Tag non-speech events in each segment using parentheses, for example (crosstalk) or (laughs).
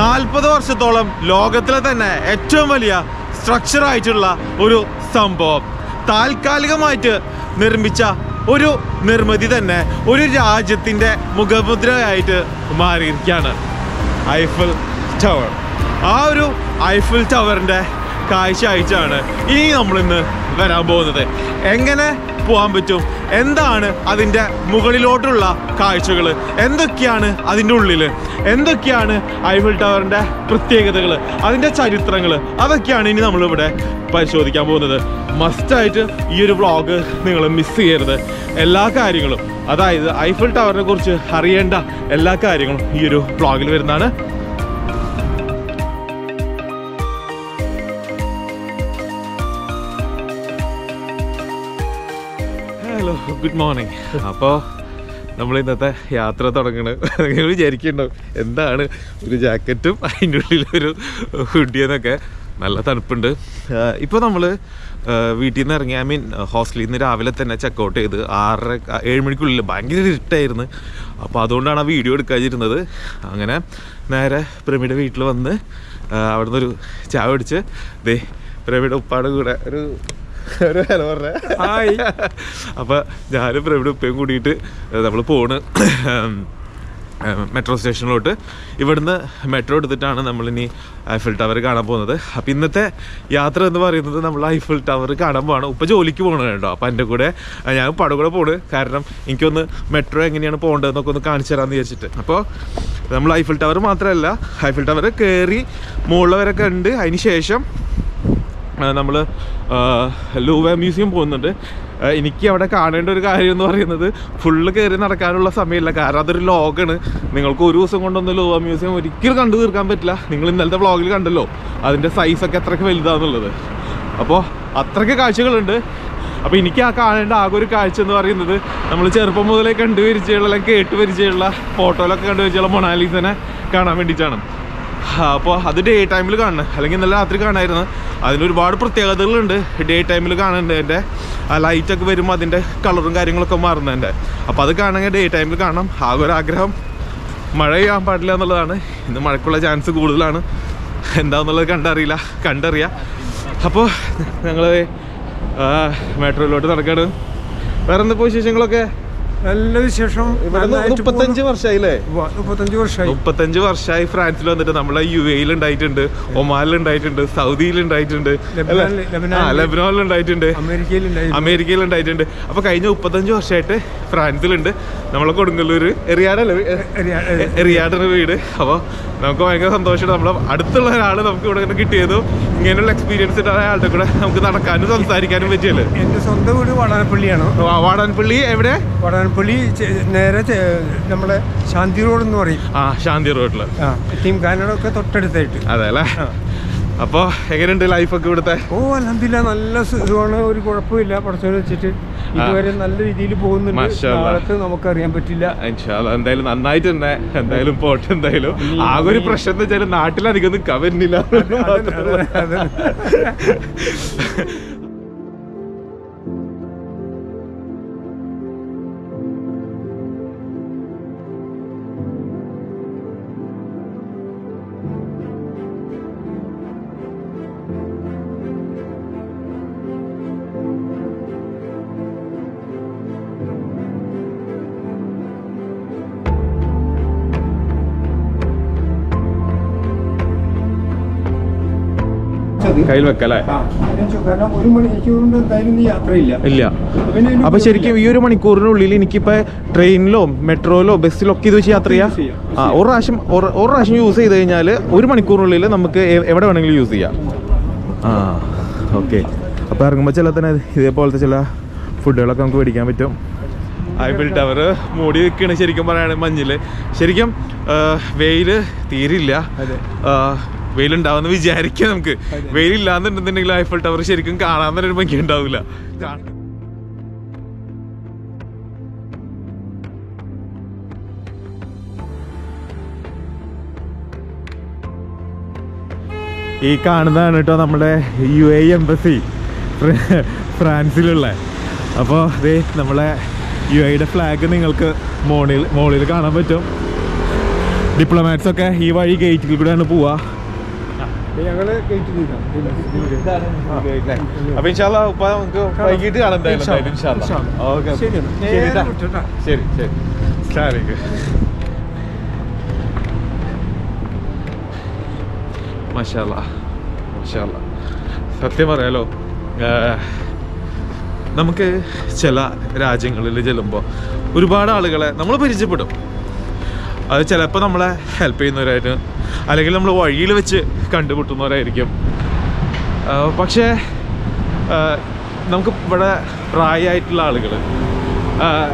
നാൽപ്പത് വർഷത്തോളം ലോകത്തിലെ തന്നെ ഏറ്റവും വലിയ സ്ട്രക്ചർ ആയിട്ടുള്ള ഒരു സംഭവം. താൽക്കാലികമായിട്ട് നിർമ്മിച്ച ഒരു നിർമ്മിതി തന്നെ ഒരു രാജ്യത്തിന്റെ മുഖമുദ്രയായിട്ട് മാറിയിരിക്കുകയാണ്. ഐഫിൾ ടവർ ആ ഒരു ഐഫിൾ ടവറിന്റെ കാഴ്ച അയച്ചാണ് ഇനി നമ്മളിന്ന് വരാൻ പോകുന്നത്. എങ്ങനെ പോകാൻ പറ്റും. എന്താണ് അതിന്റെ മുകളിലോട്ടുള്ള കാഴ്ചകൾ? എന്തൊക്കെയാണ് അതിന്റെ ഉള്ളിൽ എന്തൊക്കെയാണ് ഐഫിൾ ടവറിന്റെ പ്രത്യേകതകൾ അതിന്റെ ചരിത്രങ്ങൾ അതൊക്കെയാണ് ഇനി നമ്മളിവിടെ പരിശോധിക്കാൻ പോകുന്നത്. മസ്റ്റായിട്ട് ഈ ഒരു വ്ളോഗ് നിങ്ങൾ മിസ് ചെയ്യരുത്. എല്ലാ കാര്യങ്ങളും അതായത് ഐഫിൾ ടവറിനെ കുറിച്ച് അറിയേണ്ട എല്ലാ കാര്യങ്ങളും ഈ ഒരു വ്ളോഗിൽ വരുന്നതാണ്. ഗുഡ് മോർണിംഗ് അപ്പോൾ നമ്മൾ ഇന്നത്തെ യാത്ര തുടങ്ങണത് നിങ്ങൾ വിചാരിക്കുന്നുണ്ടാവും എന്താണ് ഒരു ജാക്കറ്റും അതിന്റെ ഉള്ളിലൊരു ഹുഡിയെന്നൊക്കെ നല്ല തണുപ്പുണ്ട്. ഇപ്പോൾ നമ്മൾ വീട്ടിൽ നിന്ന് ഇറങ്ങി ഐ മീൻ ഹോസ്റ്റലിൽ നിന്ന് രാവിലെ തന്നെ ചെക്കൗട്ട് ചെയ്ത് ആറര ഏഴ് മണിക്കുള്ളിൽ ഭയങ്കര ഇരുട്ടായിരുന്നു. അപ്പോൾ അതുകൊണ്ടാണ് ആ വീഡിയോ എടുക്കാതിരുന്നത്. അങ്ങനെ നേരെ പ്രമിയുടെ വീട്ടിൽ വന്ന് അവിടുന്ന് ഒരു ചായ പിടിച്ച് ദേ പ്രമിയുടെ ഉപ്പാട് കൂടെ ഒരു ഒരു ഹലോ പറഞ്ഞേ. ഹായ് അപ്പൊ ഞാനും പ്രവിടും ഉപ്പയും കൂടിയിട്ട് നമ്മൾ പോണ് മെട്രോ സ്റ്റേഷനിലോട്ട്. ഇവിടുന്ന് മെട്രോ എടുത്തിട്ടാണ് നമ്മളിനി ഐഫിൽ ടവർ കാണാൻ പോകുന്നത്. അപ്പം ഇന്നത്തെ യാത്ര എന്ന് പറയുന്നത് നമ്മൾ ഐഫിൽ ടവർ കാണാൻ പോവാണ്. ഉപ്പ ജോലിക്ക് പോകണം കേട്ടോ. അപ്പം എന്റെ കൂടെ ഞാൻ ഉപ്പാടെ കൂടെ പോണ്. കാരണം എനിക്കൊന്ന് മെട്രോ എങ്ങനെയാണ് പോകേണ്ടതെന്നൊക്കെ ഒന്ന് കാണിച്ചു തരാമെന്ന് വിചാരിച്ചിട്ട്. അപ്പോൾ നമ്മൾ ഐഫിൽ ടവർ മാത്രമല്ല ഐഫിൽ ടവർ കയറി മുകളിൽ വരെ ഉണ്ട് അതിന് ശേഷം നമ്മൾ ലൂവ മ്യൂസിയം പോകുന്നുണ്ട്. എനിക്ക് അവിടെ കാണേണ്ട ഒരു കാര്യം എന്ന് പറയുന്നത് ഫുള്ള് കയറി നടക്കാനുള്ള സമയമില്ല. കാരണം അതൊരു ലോഗാണ് നിങ്ങൾക്ക് ഒരു ദിവസം കൊണ്ടൊന്നും ലൂവ മ്യൂസിയം ഒരിക്കലും കണ്ടു തീർക്കാൻ പറ്റില്ല. നിങ്ങൾ ഇന്നലത്തെ വ്ളോഗിൽ കണ്ടല്ലോ. അതിന്റെ സൈസൊക്കെ എത്രയ്ക്ക് വലുതാന്നുള്ളത്. അപ്പോൾ അത്രയ്ക്ക് കാഴ്ചകളുണ്ട്. അപ്പോൾ എനിക്ക് ആ കാണേണ്ട ആകെ ഒരു കാഴ്ച എന്ന് പറയുന്നത് നമ്മൾ ചെറുപ്പം മുതലേ കണ്ടുപരിചയുള്ള അല്ലെങ്കിൽ കേട്ട് പരിചയമുള്ള ഫോട്ടോയിലൊക്കെ കണ്ടുപരിച്ചുള്ള മൊണാലിസനെ കാണാൻ വേണ്ടിയിട്ടാണ്. അപ്പോൾ അത് ഡേ ടൈമിൽ കാണണം. അല്ലെങ്കിൽ ഇന്നലെ രാത്രി കാണായിരുന്നു. അതിന് ഒരുപാട് പ്രത്യേകതകളുണ്ട്. ഡേ ടൈമിൽ കാണേണ്ടതിന്റെ ആ ലൈറ്റൊക്കെ വരുമ്പോൾ അതിന്റെ കളറും കാര്യങ്ങളൊക്കെ മാറുന്നതിന്റെ അപ്പോൾ അത് കാണണമെങ്കിൽ ഡേ ടൈമിൽ കാണണം. ആകെ ഒരു ആഗ്രഹം. മഴ ചെയ്യാൻ പാടില്ല എന്നുള്ളതാണ്. ഇന്ന് മഴയ്ക്കുള്ള ചാൻസ് കൂടുതലാണ്. എന്താന്നുള്ളത് കണ്ടറിയില്ല. കണ്ടറിയാം. അപ്പോൾ ഞങ്ങൾ മെട്രോയിലോട്ട് നടക്കുകയാണ് വേറെ എന്തൊക്കെ വിശേഷങ്ങളൊക്കെ? നല്ല വിശേഷം മുപ്പത്തഞ്ച് വർഷമായില്ലേ മുപ്പത്തഞ്ച് വർഷമായി മുപ്പത്തഞ്ച് വർഷമായി ഫ്രാൻസിൽ വന്നിട്ട് നമ്മളെ യു എയിൽ ഉണ്ടായിട്ടുണ്ട് ഒമാനിൽ ഉണ്ടായിട്ടുണ്ട് സൗദിയിൽ ഉണ്ടായിട്ടുണ്ട് ലബനോനിൽ ഉണ്ടായിട്ടുണ്ട്. അമേരിക്കയിൽ അമേരിക്കയിൽ ഉണ്ടായിട്ടുണ്ട്. അപ്പൊ കഴിഞ്ഞ മുപ്പത്തഞ്ച് വർഷമായിട്ട് ഫ്രാൻസിലുണ്ട്. നമ്മളെ കൊടുങ്ങല്ലൂര് എറിയാടല്ലേ എറിയാടാണ് വീട്. അപ്പോൾ നമുക്ക് ഭയങ്കര സന്തോഷമാണ്. നമ്മളെ അടുത്തുള്ള ഒരാൾ നമുക്ക് ഇവിടെ നിന്ന് കിട്ടിയതും ഇങ്ങനെയുള്ള എക്സ്പീരിയൻസ് ആളുടെ കൂടെ നമുക്ക് നടക്കാനും സംസാരിക്കാനും പറ്റിയല്ലേ? എന്റെ സ്വന്തം വീട് വാടാനപ്പള്ളിയാണ്. വാടാനപ്പള്ളി എവിടെ? വാടാനപ്പള്ളി ചെ- നേരെ നമ്മളെ ശാന്തി റോഡ് എന്ന് പറയും. ആ ശാന്തി റോഡിൽ. ആ കാനഡൊക്കെ തൊട്ടടുത്തായിട്ട്. അതെ അല്ലേ. അപ്പോൾ എങ്ങനെയുണ്ട് ലൈഫൊക്കെ ഇവിടുത്തെ? ഓ അലഹമില്ല നല്ല സുഖമാണ്. ഒരു കുഴപ്പമില്ല. പടച്ചോനെ വെച്ചിട്ട് ഇതുവരെ നല്ല രീതിയിൽ പോകുന്നുണ്ട്. മാഷാ അറിയാൻ നാളത്തെ നമുക്കറിയാൻ പറ്റില്ല. എന്തായാലും നന്നായിട്ട് തന്നെ. എന്തായാലും പോട്ടെ എന്തായാലും. ആകെ ഒരു പ്രശ്നം എന്ന് വെച്ചാൽ നാട്ടിലധികം നിൽക്കാൻ (laughs) കയ്യിൽ വെക്കല്ലേ? ഒരു എന്തായാലും യാത്രയില്ല. ഇല്ല. അപ്പൊ ശരിക്കും ഈ ഒരു മണിക്കൂറിനുള്ളിൽ എനിക്കിപ്പോ ട്രെയിനിലോ മെട്രോയിലോ ബസ്സിലോ ഒക്കെ ഇത് വെച്ച് യാത്ര ചെയ്യാം. ആ ഒരു പ്രാവശ്യം ഒരു പ്രാവശ്യം യൂസ് ചെയ്ത് കഴിഞ്ഞാൽ ഒരു മണിക്കൂറിനുള്ളിൽ നമുക്ക് എവിടെ വേണമെങ്കിലും യൂസ് ചെയ്യാം. ആ ഓക്കെ. അപ്പോൾ ഇറങ്ങുമ്പോൾ ചില തന്നെ ഇതേപോലത്തെ ചില ഫുഡുകളൊക്കെ നമുക്ക് മേടിക്കാൻ പറ്റും. Eiffel tower. മൂടി നിൽക്കുകയാണ് ശരിക്കും പറയുകയാണെങ്കിൽ മഞ്ഞിൽ ശരിക്കും വെയിൽ തീരില്ല. വെയിലുണ്ടാവുമെന്ന് വിചാരിക്കാം നമുക്ക്. വെയിലില്ലാന്നുണ്ടെന്നുണ്ടെങ്കിൽ ഐഫൽ ടവർ ശരിക്കും കാണാൻ തന്നെ ഒരു ഭംഗി ഉണ്ടാവില്ല. ഈ കാണുന്നതാണ് കേട്ടോ നമ്മുടെ യു എ എംബസി ഫ്രാൻസിലുള്ള. അപ്പോൾ ദേ നമ്മളെ യു എയുടെ ഫ്ലാഗ് നിങ്ങൾക്ക് മോണിൽ മോളിൽ കാണാൻ പറ്റും. ഡിപ്ലോമാറ്റ്സ് ഒക്കെ ഈ വഴി ഗേറ്റിൽ കൂടെയാണ് പോവുക അപ്പൊ ഇൻഷാല്ല ഉപ്പ നമുക്ക് വൈകിട്ട് കാണാം എന്തായാലും ഇൻഷാ എന്തായാലും ഇൻഷാ അല്ലാ. ഇൻഷാ അല്ലാ. ഓക്കേ. ശരി. ശരി. ശരി മഷാല്ല മഷാല്ല സത്യം പറയാലോ നമുക്ക് ചില രാജ്യങ്ങളിൽ ചെല്ലുമ്പോൾ ഒരുപാട് ആളുകളെ നമ്മൾ പരിചയപ്പെടും അത് ചിലപ്പോൾ നമ്മളെ ഹെൽപ്പ് ചെയ്യുന്നവരായിട്ട് അല്ലെങ്കിൽ നമ്മൾ വഴിയിൽ വെച്ച് കണ്ടുമുട്ടുന്നവരായിരിക്കും. പക്ഷേ നമുക്ക് ഇവിടെ പ്രായമായിട്ടുള്ള ആളുകൾ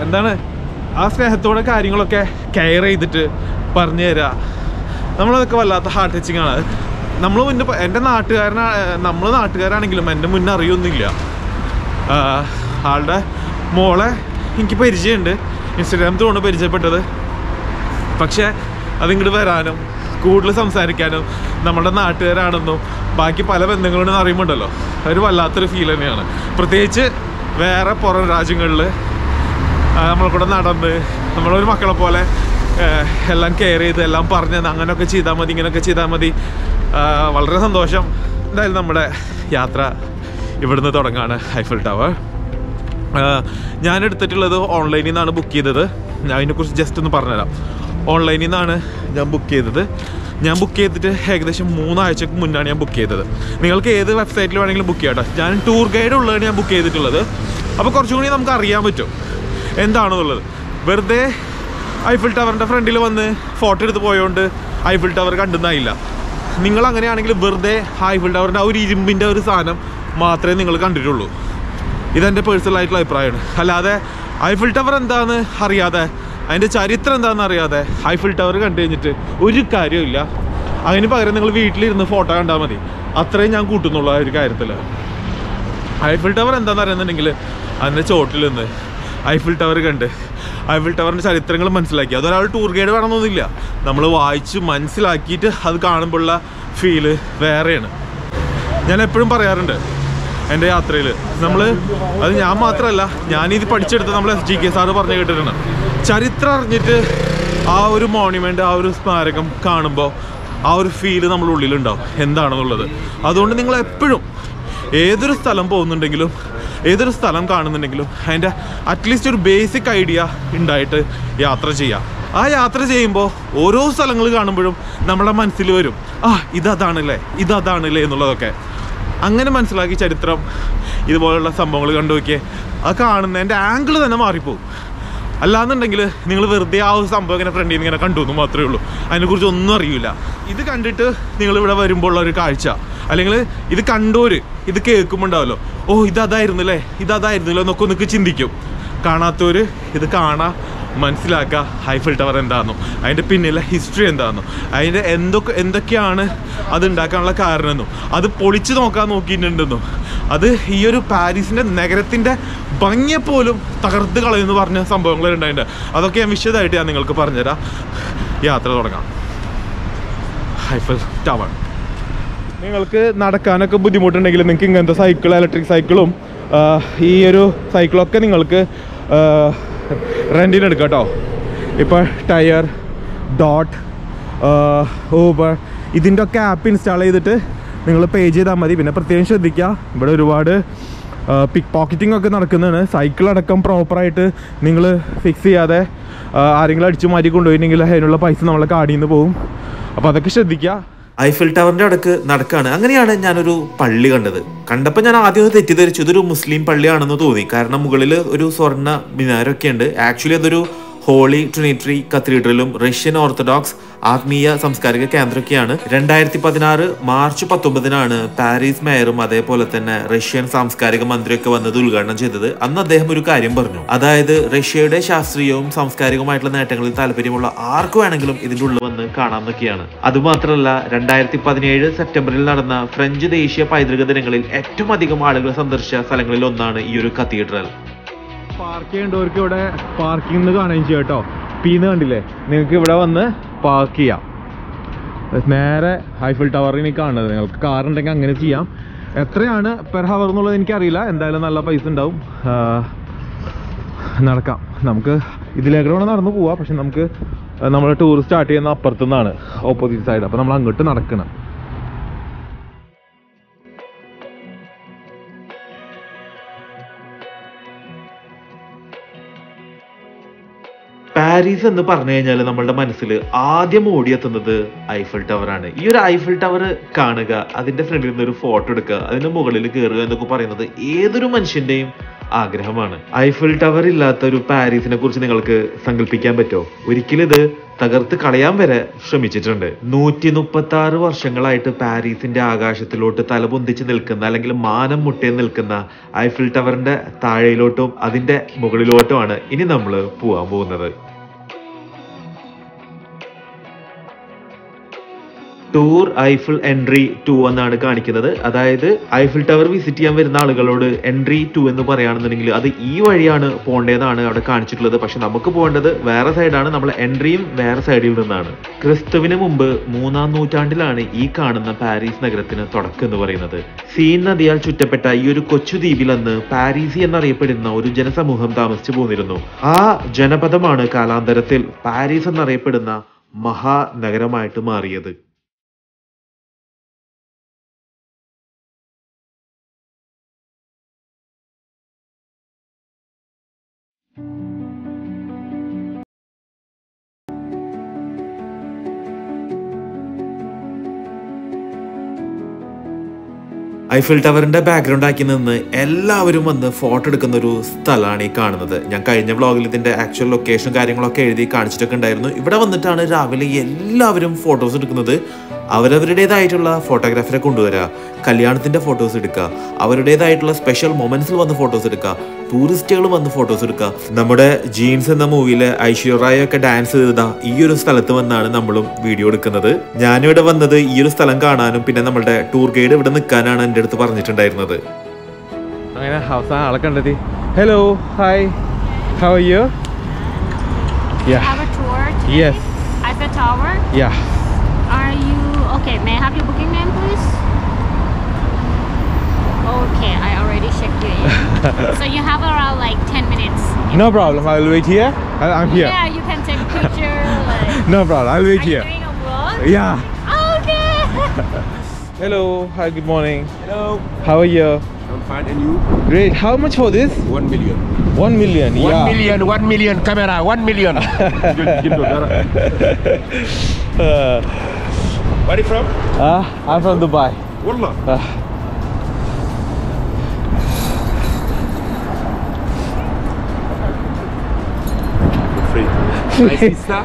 എന്താണ് ആ സ്നേഹത്തോടെ കാര്യങ്ങളൊക്കെ കെയർ ചെയ്തിട്ട് പറഞ്ഞു തരാ. നമ്മളതൊക്കെ വല്ലാത്ത ഹാർട്ട് ടച്ചിങ് ആണ്. നമ്മൾ മുന്നേ എന്റെ നാട്ടുകാരനാ നമ്മൾ നാട്ടുകാരാണെങ്കിലും എന്റെ മുന്നേ അറിയൊന്നുമില്ല. ആളുടെ മോളെ എനിക്ക് പരിചയമുണ്ട്. ഇൻസ്റ്റഗ്രാം തോന്നുന്നു പരിചയപ്പെട്ടത്. പക്ഷേ അതിങ്ങോട്ട് വരാനും കൂടുതൽ സംസാരിക്കാനും നമ്മുടെ നാട്ടുകാരാണെന്നും ബാക്കി പല ബന്ധങ്ങളുണ്ടെന്ന് അറിയുമ്പോണ്ടല്ലോ. ഒരു വല്ലാത്തൊരു ഫീൽ തന്നെയാണ്. പ്രത്യേകിച്ച് വേറെ പുറം രാജ്യങ്ങളിൽ നമ്മളെ കൂടെ നടന്ന് നമ്മളൊരു മക്കളെ പോലെ എല്ലാം കെയർ ചെയ്ത് എല്ലാം പറഞ്ഞ് അങ്ങനെയൊക്കെ ചെയ്താൽ മതി ഇങ്ങനെയൊക്കെ ചെയ്താൽ മതി. വളരെ സന്തോഷം. എന്തായാലും നമ്മുടെ യാത്ര ഇവിടുന്ന് തുടങ്ങാണ് ഹൈഫിൾ ടവർ ഞാൻ എടുത്തിട്ടുള്ളത് ഓൺലൈനിൽ നിന്നാണ് ബുക്ക് ചെയ്തത്. അതിനെക്കുറിച്ച് ജസ്റ്റ് ഒന്ന് പറഞ്ഞുതരാം. ഓൺലൈനിൽ നിന്നാണ് ഞാൻ ബുക്ക് ചെയ്തത്. ഞാൻ ബുക്ക് ചെയ്തിട്ട് ഏകദേശം മൂന്നാഴ്ചക്ക് മുന്നാണ് ഞാൻ ബുക്ക് ചെയ്തത്. നിങ്ങൾക്ക് ഏത് വെബ്സൈറ്റിൽ വേണമെങ്കിലും ബുക്ക് ചെയ്യാം ഞാൻ ടൂർ ഗൈഡ് ഉള്ളതാണ് ഞാൻ ബുക്ക് ചെയ്തിട്ടുള്ളത്. അപ്പോൾ കുറച്ചും കൂടി നമുക്ക് അറിയാൻ പറ്റും. എന്താണെന്നുള്ളത്? വെറുതെ ഐഫിൽ ടവറിന്റെ ഫ്രണ്ടിൽ വന്ന് ഫോട്ടോ എടുത്ത് പോയതുകൊണ്ട് ഐഫിൽ ടവർ കണ്ടുന്നായില്ല. നിങ്ങൾ അങ്ങനെയാണെങ്കിൽ വെറുതെ ഐഫിൽ ടവറിന്റെ ആ ഒരു ഇരുമ്പിന്റെ ഒരു സാധനം മാത്രമേ നിങ്ങൾ കണ്ടിട്ടുള്ളൂ. ഇതെന്റെ പേഴ്സണൽ ആയിട്ടുള്ള അഭിപ്രായമാണ്. അല്ലാതെ ഐഫിൽ ടവർ എന്താണെന്ന് അറിയാതെ അതിന്റെ ചരിത്രം എന്താണെന്ന് അറിയാതെ ഹൈഫിൽ ടവർ കണ്ടു കഴിഞ്ഞിട്ട് ഒരു കാര്യമില്ല അതിന് പകരം നിങ്ങൾ വീട്ടിലിരുന്ന് ഫോട്ടോ കണ്ടാൽ മതി. അത്രയും ഞാൻ കൂട്ടുന്നുള്ളൂ ആ ഒരു കാര്യത്തിൽ ഐഫിൽ ടവർ എന്താണെന്ന് അറിയുന്നുണ്ടെങ്കിൽ അതിന്റെ ചോട്ടിൽ നിന്ന് ഐഫിൽ ടവർ കണ്ട് ഐഫിൽ ടവറിന്റെ ചരിത്രങ്ങൾ മനസ്സിലാക്കി. അതൊരാൾ ടൂർ ഗൈഡ് വേണമെന്നൊന്നുമില്ല. നമ്മൾ വായിച്ച് മനസ്സിലാക്കിയിട്ട് അത് കാണുമ്പോഴുള്ള ഫീൽ വേറെയാണ്. ഞാൻ എപ്പോഴും പറയാറുണ്ട് എന്റെ യാത്രയിൽ. നമ്മൾ അത് ഞാൻ മാത്രമല്ല ഞാനിത് പഠിച്ചെടുത്ത് നമ്മൾ എസ് ജി കെ സാറ് പറഞ്ഞു കേട്ടിട്ടുണ്ട്. ചരിത്രം അറിഞ്ഞിട്ട് ആ ഒരു മോണ്യുമെന്റ് ആ ഒരു സ്മാരകം കാണുമ്പോൾ ആ ഒരു ഫീൽ നമ്മുടെ ഉള്ളിലുണ്ടാവും. എന്താണെന്നുള്ളത്. അതുകൊണ്ട് നിങ്ങൾ എപ്പോഴും ഏതൊരു സ്ഥലം പോകുന്നുണ്ടെങ്കിലും ഏതൊരു സ്ഥലം കാണുന്നുണ്ടെങ്കിലും അതിന്റെ അറ്റ്ലീസ്റ്റ് ഒരു ബേസിക് ഐഡിയ ഉണ്ടായിട്ട് യാത്ര ചെയ്യുക ആ യാത്ര ചെയ്യുമ്പോൾ ഓരോ സ്ഥലങ്ങൾ കാണുമ്പോഴും നമ്മുടെ മനസ്സിൽ വരും. ആ ഇതതാണല്ലേ ഇതതാണല്ലേ എന്നുള്ളതൊക്കെ. അങ്ങനെ മനസ്സിലാക്കി ചരിത്രം ഇതുപോലുള്ള സംഭവങ്ങൾ കണ്ടു നോക്കിയേ ആ കാണുന്നതിന്റെ ആംഗിൾ തന്നെ മാറിപ്പോവും. അല്ലാന്നുണ്ടെങ്കിൽ നിങ്ങൾ വെറുതെ ആ ഒരു സംഭവം ഇങ്ങനെ ഫ്രണ്ടിൽ നിന്ന് ഇങ്ങനെ കണ്ടു എന്ന് മാത്രമേ ഉള്ളൂ. അതിനെക്കുറിച്ച് ഒന്നും അറിയില്ല. ഇത് കണ്ടിട്ട് നിങ്ങൾ ഇവിടെ വരുമ്പോൾ ഉള്ള ഒരു കാഴ്ച. അല്ലെങ്കിൽ ഇത് കണ്ടോര് ഇത് കേൾക്കുമ്പോൾ ഉണ്ടാവല്ലോ ഓ ഇതായിരുന്നു അല്ലേ ഇതതായിരുന്നല്ലോ എന്നൊക്കെ ഒന്നൊക്കെ ചിന്തിക്കും. കാണാത്തവർ ഇത് കാണാ മനസ്സിലാക്കുക ഹൈഫിൽ ടവർ എന്താണെന്നും അതിന്റെ പിന്നിലെ ഹിസ്റ്ററി എന്താണെന്നും അതിന്റെ എന്തൊക്കെ എന്തൊക്കെയാണ് അത് ഉണ്ടാക്കാനുള്ള കാരണമെന്നും അത് പൊളിച്ചു നോക്കാൻ നോക്കിയിട്ടുണ്ടെന്നും. അത് ഈ ഒരു പാരീസിന്റെ നഗരത്തിന്റെ ഭംഗിയെപ്പോലും തകർത്ത് കളയുമെന്ന് പറഞ്ഞ സംഭവങ്ങൾ ഉണ്ടായിട്ടുണ്ട്. അതൊക്കെ ഞാൻ വിശദമായിട്ട് ഞാൻ നിങ്ങൾക്ക് പറഞ്ഞുതരാം. യാത്ര തുടങ്ങാം. ഹൈഫിൽ ടവർ നിങ്ങൾക്ക് നടക്കാനൊക്കെ ബുദ്ധിമുട്ടുണ്ടെങ്കിൽ നിങ്ങൾക്ക് ഇങ്ങനത്തെ സൈക്കിൾ ഇലക്ട്രിക് സൈക്കിളും ഈ ഒരു സൈക്കിളൊക്കെ നിങ്ങൾക്ക് റെന്റിന് എടുക്കാം കേട്ടോ ഇപ്പോൾ ടയർ ഡോട്ട് ഊബർ ഇതിന്റെ ഒക്കെ ആപ്പ് ഇൻസ്റ്റാൾ ചെയ്തിട്ട് നിങ്ങൾ പേ ചെയ്താൽ മതി. പിന്നെ പ്രത്യേകം ശ്രദ്ധിക്കുക ഇവിടെ ഒരുപാട് പിക്ക് പോക്കറ്റിംഗ് ഒക്കെ നടക്കുന്നതാണ് സൈക്കിൾ അടക്കം പ്രോപ്പറായിട്ട് നിങ്ങൾ ഫിക്സ് ചെയ്യാതെ ആരെങ്കിലും അടിച്ചു മാറ്റി കൊണ്ടുപോയിട്ടുണ്ടെങ്കിൽ അതിനുള്ള പൈസ നമ്മളെ കാടിയിൽ നിന്ന് പോകും. അപ്പോൾ അതൊക്കെ ശ്രദ്ധിക്കുക. ഐഫിൽ ടവറിന്റെ അടുക്ക് നടക്കാണ്. അങ്ങനെയാണ് ഞാനൊരു പള്ളി കണ്ടത്. കണ്ടപ്പോൾ ഞാൻ ആദ്യം തെറ്റിദ്ധരിച്ചു. ഇതൊരു മുസ്ലിം പള്ളിയാണെന്ന് തോന്നി. കാരണം മുകളിൽ ഒരു സ്വർണ മിനാരൊക്കെ ഉണ്ട് ആക്ച്വലി അതൊരു ഹോളി ട്രിനിറ്ററി കത്തീഡ്രലും റഷ്യൻ ഓർത്തഡോക്സ് ആത്മീയ സാംസ്കാരിക കേന്ദ്രമൊക്കെയാണ്. രണ്ടായിരത്തി പതിനാറ് മാർച്ച് പത്തൊമ്പതിനാണ് പാരീസ് മേയറും അതേപോലെ തന്നെ റഷ്യൻ സാംസ്കാരിക മന്ത്രിയൊക്കെ വന്നത് ഉദ്ഘാടനം ചെയ്തത്. അന്ന് അദ്ദേഹം ഒരു കാര്യം പറഞ്ഞു. അതായത് റഷ്യയുടെ ശാസ്ത്രീയവും സാംസ്കാരികവുമായിട്ടുള്ള നേട്ടങ്ങളിൽ താല്പര്യമുള്ള ആർക്ക് വേണമെങ്കിലും ഇതിന്റെ ഉള്ളിൽ വന്ന് കാണാമെന്നൊക്കെയാണ്. അതുമാത്രമല്ല രണ്ടായിരത്തി പതിനേഴ് സെപ്റ്റംബറിൽ നടന്ന ഫ്രഞ്ച് ദേശീയ പൈതൃക ദിനങ്ങളിൽ ഏറ്റവും അധികം ആളുകൾ സന്ദർശിച്ച സ്ഥലങ്ങളിൽ ഒന്നാണ് ഈ ഒരു കത്തീഡ്രൽ. പാർക്ക് ചെയ്യേണ്ടവർക്ക് ഇവിടെ പാർക്കിംഗ് കാണുകയും ചെയ്യാം കേട്ടോ. പീന്ന് കണ്ടില്ലേ? നിങ്ങൾക്ക് ഇവിടെ വന്ന് പാർക്ക് ചെയ്യാം. നേരെ ഹൈഫിൽ ടവറിന് കാണുന്നത്. നിങ്ങൾക്ക് കാർ ഉണ്ടെങ്കിൽ അങ്ങനെ ചെയ്യാം. എത്രയാണ് പെർ ഹവർ എന്നുള്ളത് എനിക്കറിയില്ല. എന്തായാലും നല്ല പൈസ ഉണ്ടാവും. നടക്കാം. നമുക്ക് ഇതിലേക്കൂടെ വേണം നടന്നു പോവാം. പക്ഷെ നമുക്ക് നമ്മൾ ടൂർ സ്റ്റാർട്ട് ചെയ്യുന്ന അപ്പുറത്തു നിന്നാണ് ഓപ്പോസിറ്റ് സൈഡ് അപ്പോൾ നമ്മൾ അങ്ങോട്ട് നടക്കണം. പാരീസ് എന്ന് പറഞ്ഞു കഴിഞ്ഞാൽ നമ്മളുടെ മനസ്സിൽ ആദ്യം ഓടിയെത്തുന്നത് ഐഫിൾ ആണ്. ഈ ഒരു ഐഫിൾ ടവർ കാണുക അതിന്റെ ഫ്രണ്ടിൽ നിന്ന് ഒരു ഫോട്ടോ എടുക്കുക അതിന്റെ മുകളിൽ കയറുക എന്നൊക്കെ പറയുന്നത് ഏതൊരു മനുഷ്യന്റെയും ആഗ്രഹമാണ്. ഐഫിൾ ടവർ ഇല്ലാത്ത ഒരു പാരീസിനെ കുറിച്ച് നിങ്ങൾക്ക് സങ്കല്പിക്കാൻ പറ്റുമോ? ഒരിക്കലും ഇത് തകർത്ത് കളയാൻ വരെ ശ്രമിച്ചിട്ടുണ്ട്. നൂറ്റി മുപ്പത്തി ആറ് വർഷങ്ങളായിട്ട് പാരീസിന്റെ ആകാശത്തിലോട്ട് തലപൊന്തിച്ച് നിൽക്കുന്ന അല്ലെങ്കിൽ മാനം മുട്ടേ നിൽക്കുന്ന ഐഫിൽ ടവറിന്റെ താഴെയിലോട്ടും അതിന്റെ മുകളിലോട്ടുമാണ് ഇനി നമ്മൾ പോവാൻ പോകുന്നത്. ടൂർ ഐഫിൾ എൻട്രി ടു എന്നാണ് കാണിക്കുന്നത്. അതായത് ഐഫിൾ ടവർ വിസിറ്റ് ചെയ്യാൻ വരുന്ന ആളുകളോട് എൻട്രി ടു എന്ന് പറയുകയാണെന്നുണ്ടെങ്കിൽ അത് ഈ വഴിയാണ് പോകേണ്ടതെന്നാണ് അവിടെ കാണിച്ചിട്ടുള്ളത്. പക്ഷെ നമുക്ക് പോകേണ്ടത് വേറെ സൈഡാണ് നമ്മൾ എൻട്രിയും വേറെ സൈഡിൽ നിന്നാണ്. ക്രിസ്തുവിന് മുമ്പ് മൂന്നാം നൂറ്റാണ്ടിലാണ് ഈ കാണുന്ന പാരീസ് നഗരത്തിന് തുടക്കം എന്ന് പറയുന്നത്. സീൻ നദിയാൽ ചുറ്റപ്പെട്ട ഈ ഒരു കൊച്ചു ദ്വീപിൽ അന്ന് പാരീസി എന്നറിയപ്പെടുന്ന ഒരു ജനസമൂഹം താമസിച്ചു പോന്നിരുന്നു. ആ ജനപദമാണ് കാലാന്തരത്തിൽ പാരീസ് എന്നറിയപ്പെടുന്ന മഹാനഗരമായിട്ട് മാറിയത്. ഐഫിൽ ടവറിന്റെ ബാക്ക്ഗ്രൗണ്ട് ആക്കി നിന്ന് എല്ലാവരും വന്ന് ഫോട്ടോ എടുക്കുന്ന ഒരു സ്ഥലമാണ് ഈ കാണുന്നത്. ഞാൻ കഴിഞ്ഞ വ്ളോഗിൽ ഇതിന്റെ ആക്ച്വൽ ലൊക്കേഷൻ കാര്യങ്ങളൊക്കെ എഴുതി കാണിച്ചിട്ടൊക്കെ ഉണ്ടായിരുന്നു. ഇവിടെ വന്നിട്ടാണ് രാവിലെ എല്ലാവരും ഫോട്ടോസ് എടുക്കുന്നത്. അവരവരുടേതായിട്ടുള്ള ഫോട്ടോഗ്രാഫറെ കൊണ്ടുവരിക കല്യാണത്തിന്റെ ഫോട്ടോസ് എടുക്കുക അവരുടേതായിട്ടുള്ള സ്പെഷ്യൽ മൊമെന്റ്സിൽ വന്ന് ഫോട്ടോസ് എടുക്കുക ടൂറിസ്റ്റുകൾ വന്ന് ഫോട്ടോസ് എടുക്കുക നമ്മുടെ ജീൻസ് എന്ന മൂവിയിലെ ഐശ്വര്യ ഒക്കെ ഡാൻസ് ചെയ്ത ഈ ഒരു സ്ഥലത്ത് വന്നാണ് നമ്മളും വീഡിയോ എടുക്കുന്നത് ഞാനിവിടെ വന്നത് ഈ ഒരു സ്ഥലം കാണാനും പിന്നെ നമ്മുടെ ടൂർ ഗൈഡ് ഇവിടെ നിൽക്കാനാണ് എന്റെ അടുത്ത് പറഞ്ഞിട്ടുണ്ടായിരുന്നത് അങ്ങനെ അവസാനം ആളെ കണ്ടെത്തി hello hi how are you yeah have a tour today? Yes. Eiffel Tower. Yeah Are you okay? May I have your booking name, please? Okay, I already checked you in. (laughs) so you have around like 10 minutes. No problem, I'll wait here. I'm here. Yeah, you can take a picture. Like... no problem, I'll wait Are here. doing a vlog? Yeah. Oh, okay. (laughs) Hello, hi, good morning. Hello. How are you? I'm fine, and you? Great. How much for this? One million. One million, one yeah. Million, one million, camera, one million. uh, (laughs) Where are you from? Uh, I'm from Dubai. Wallah. Uh, My sister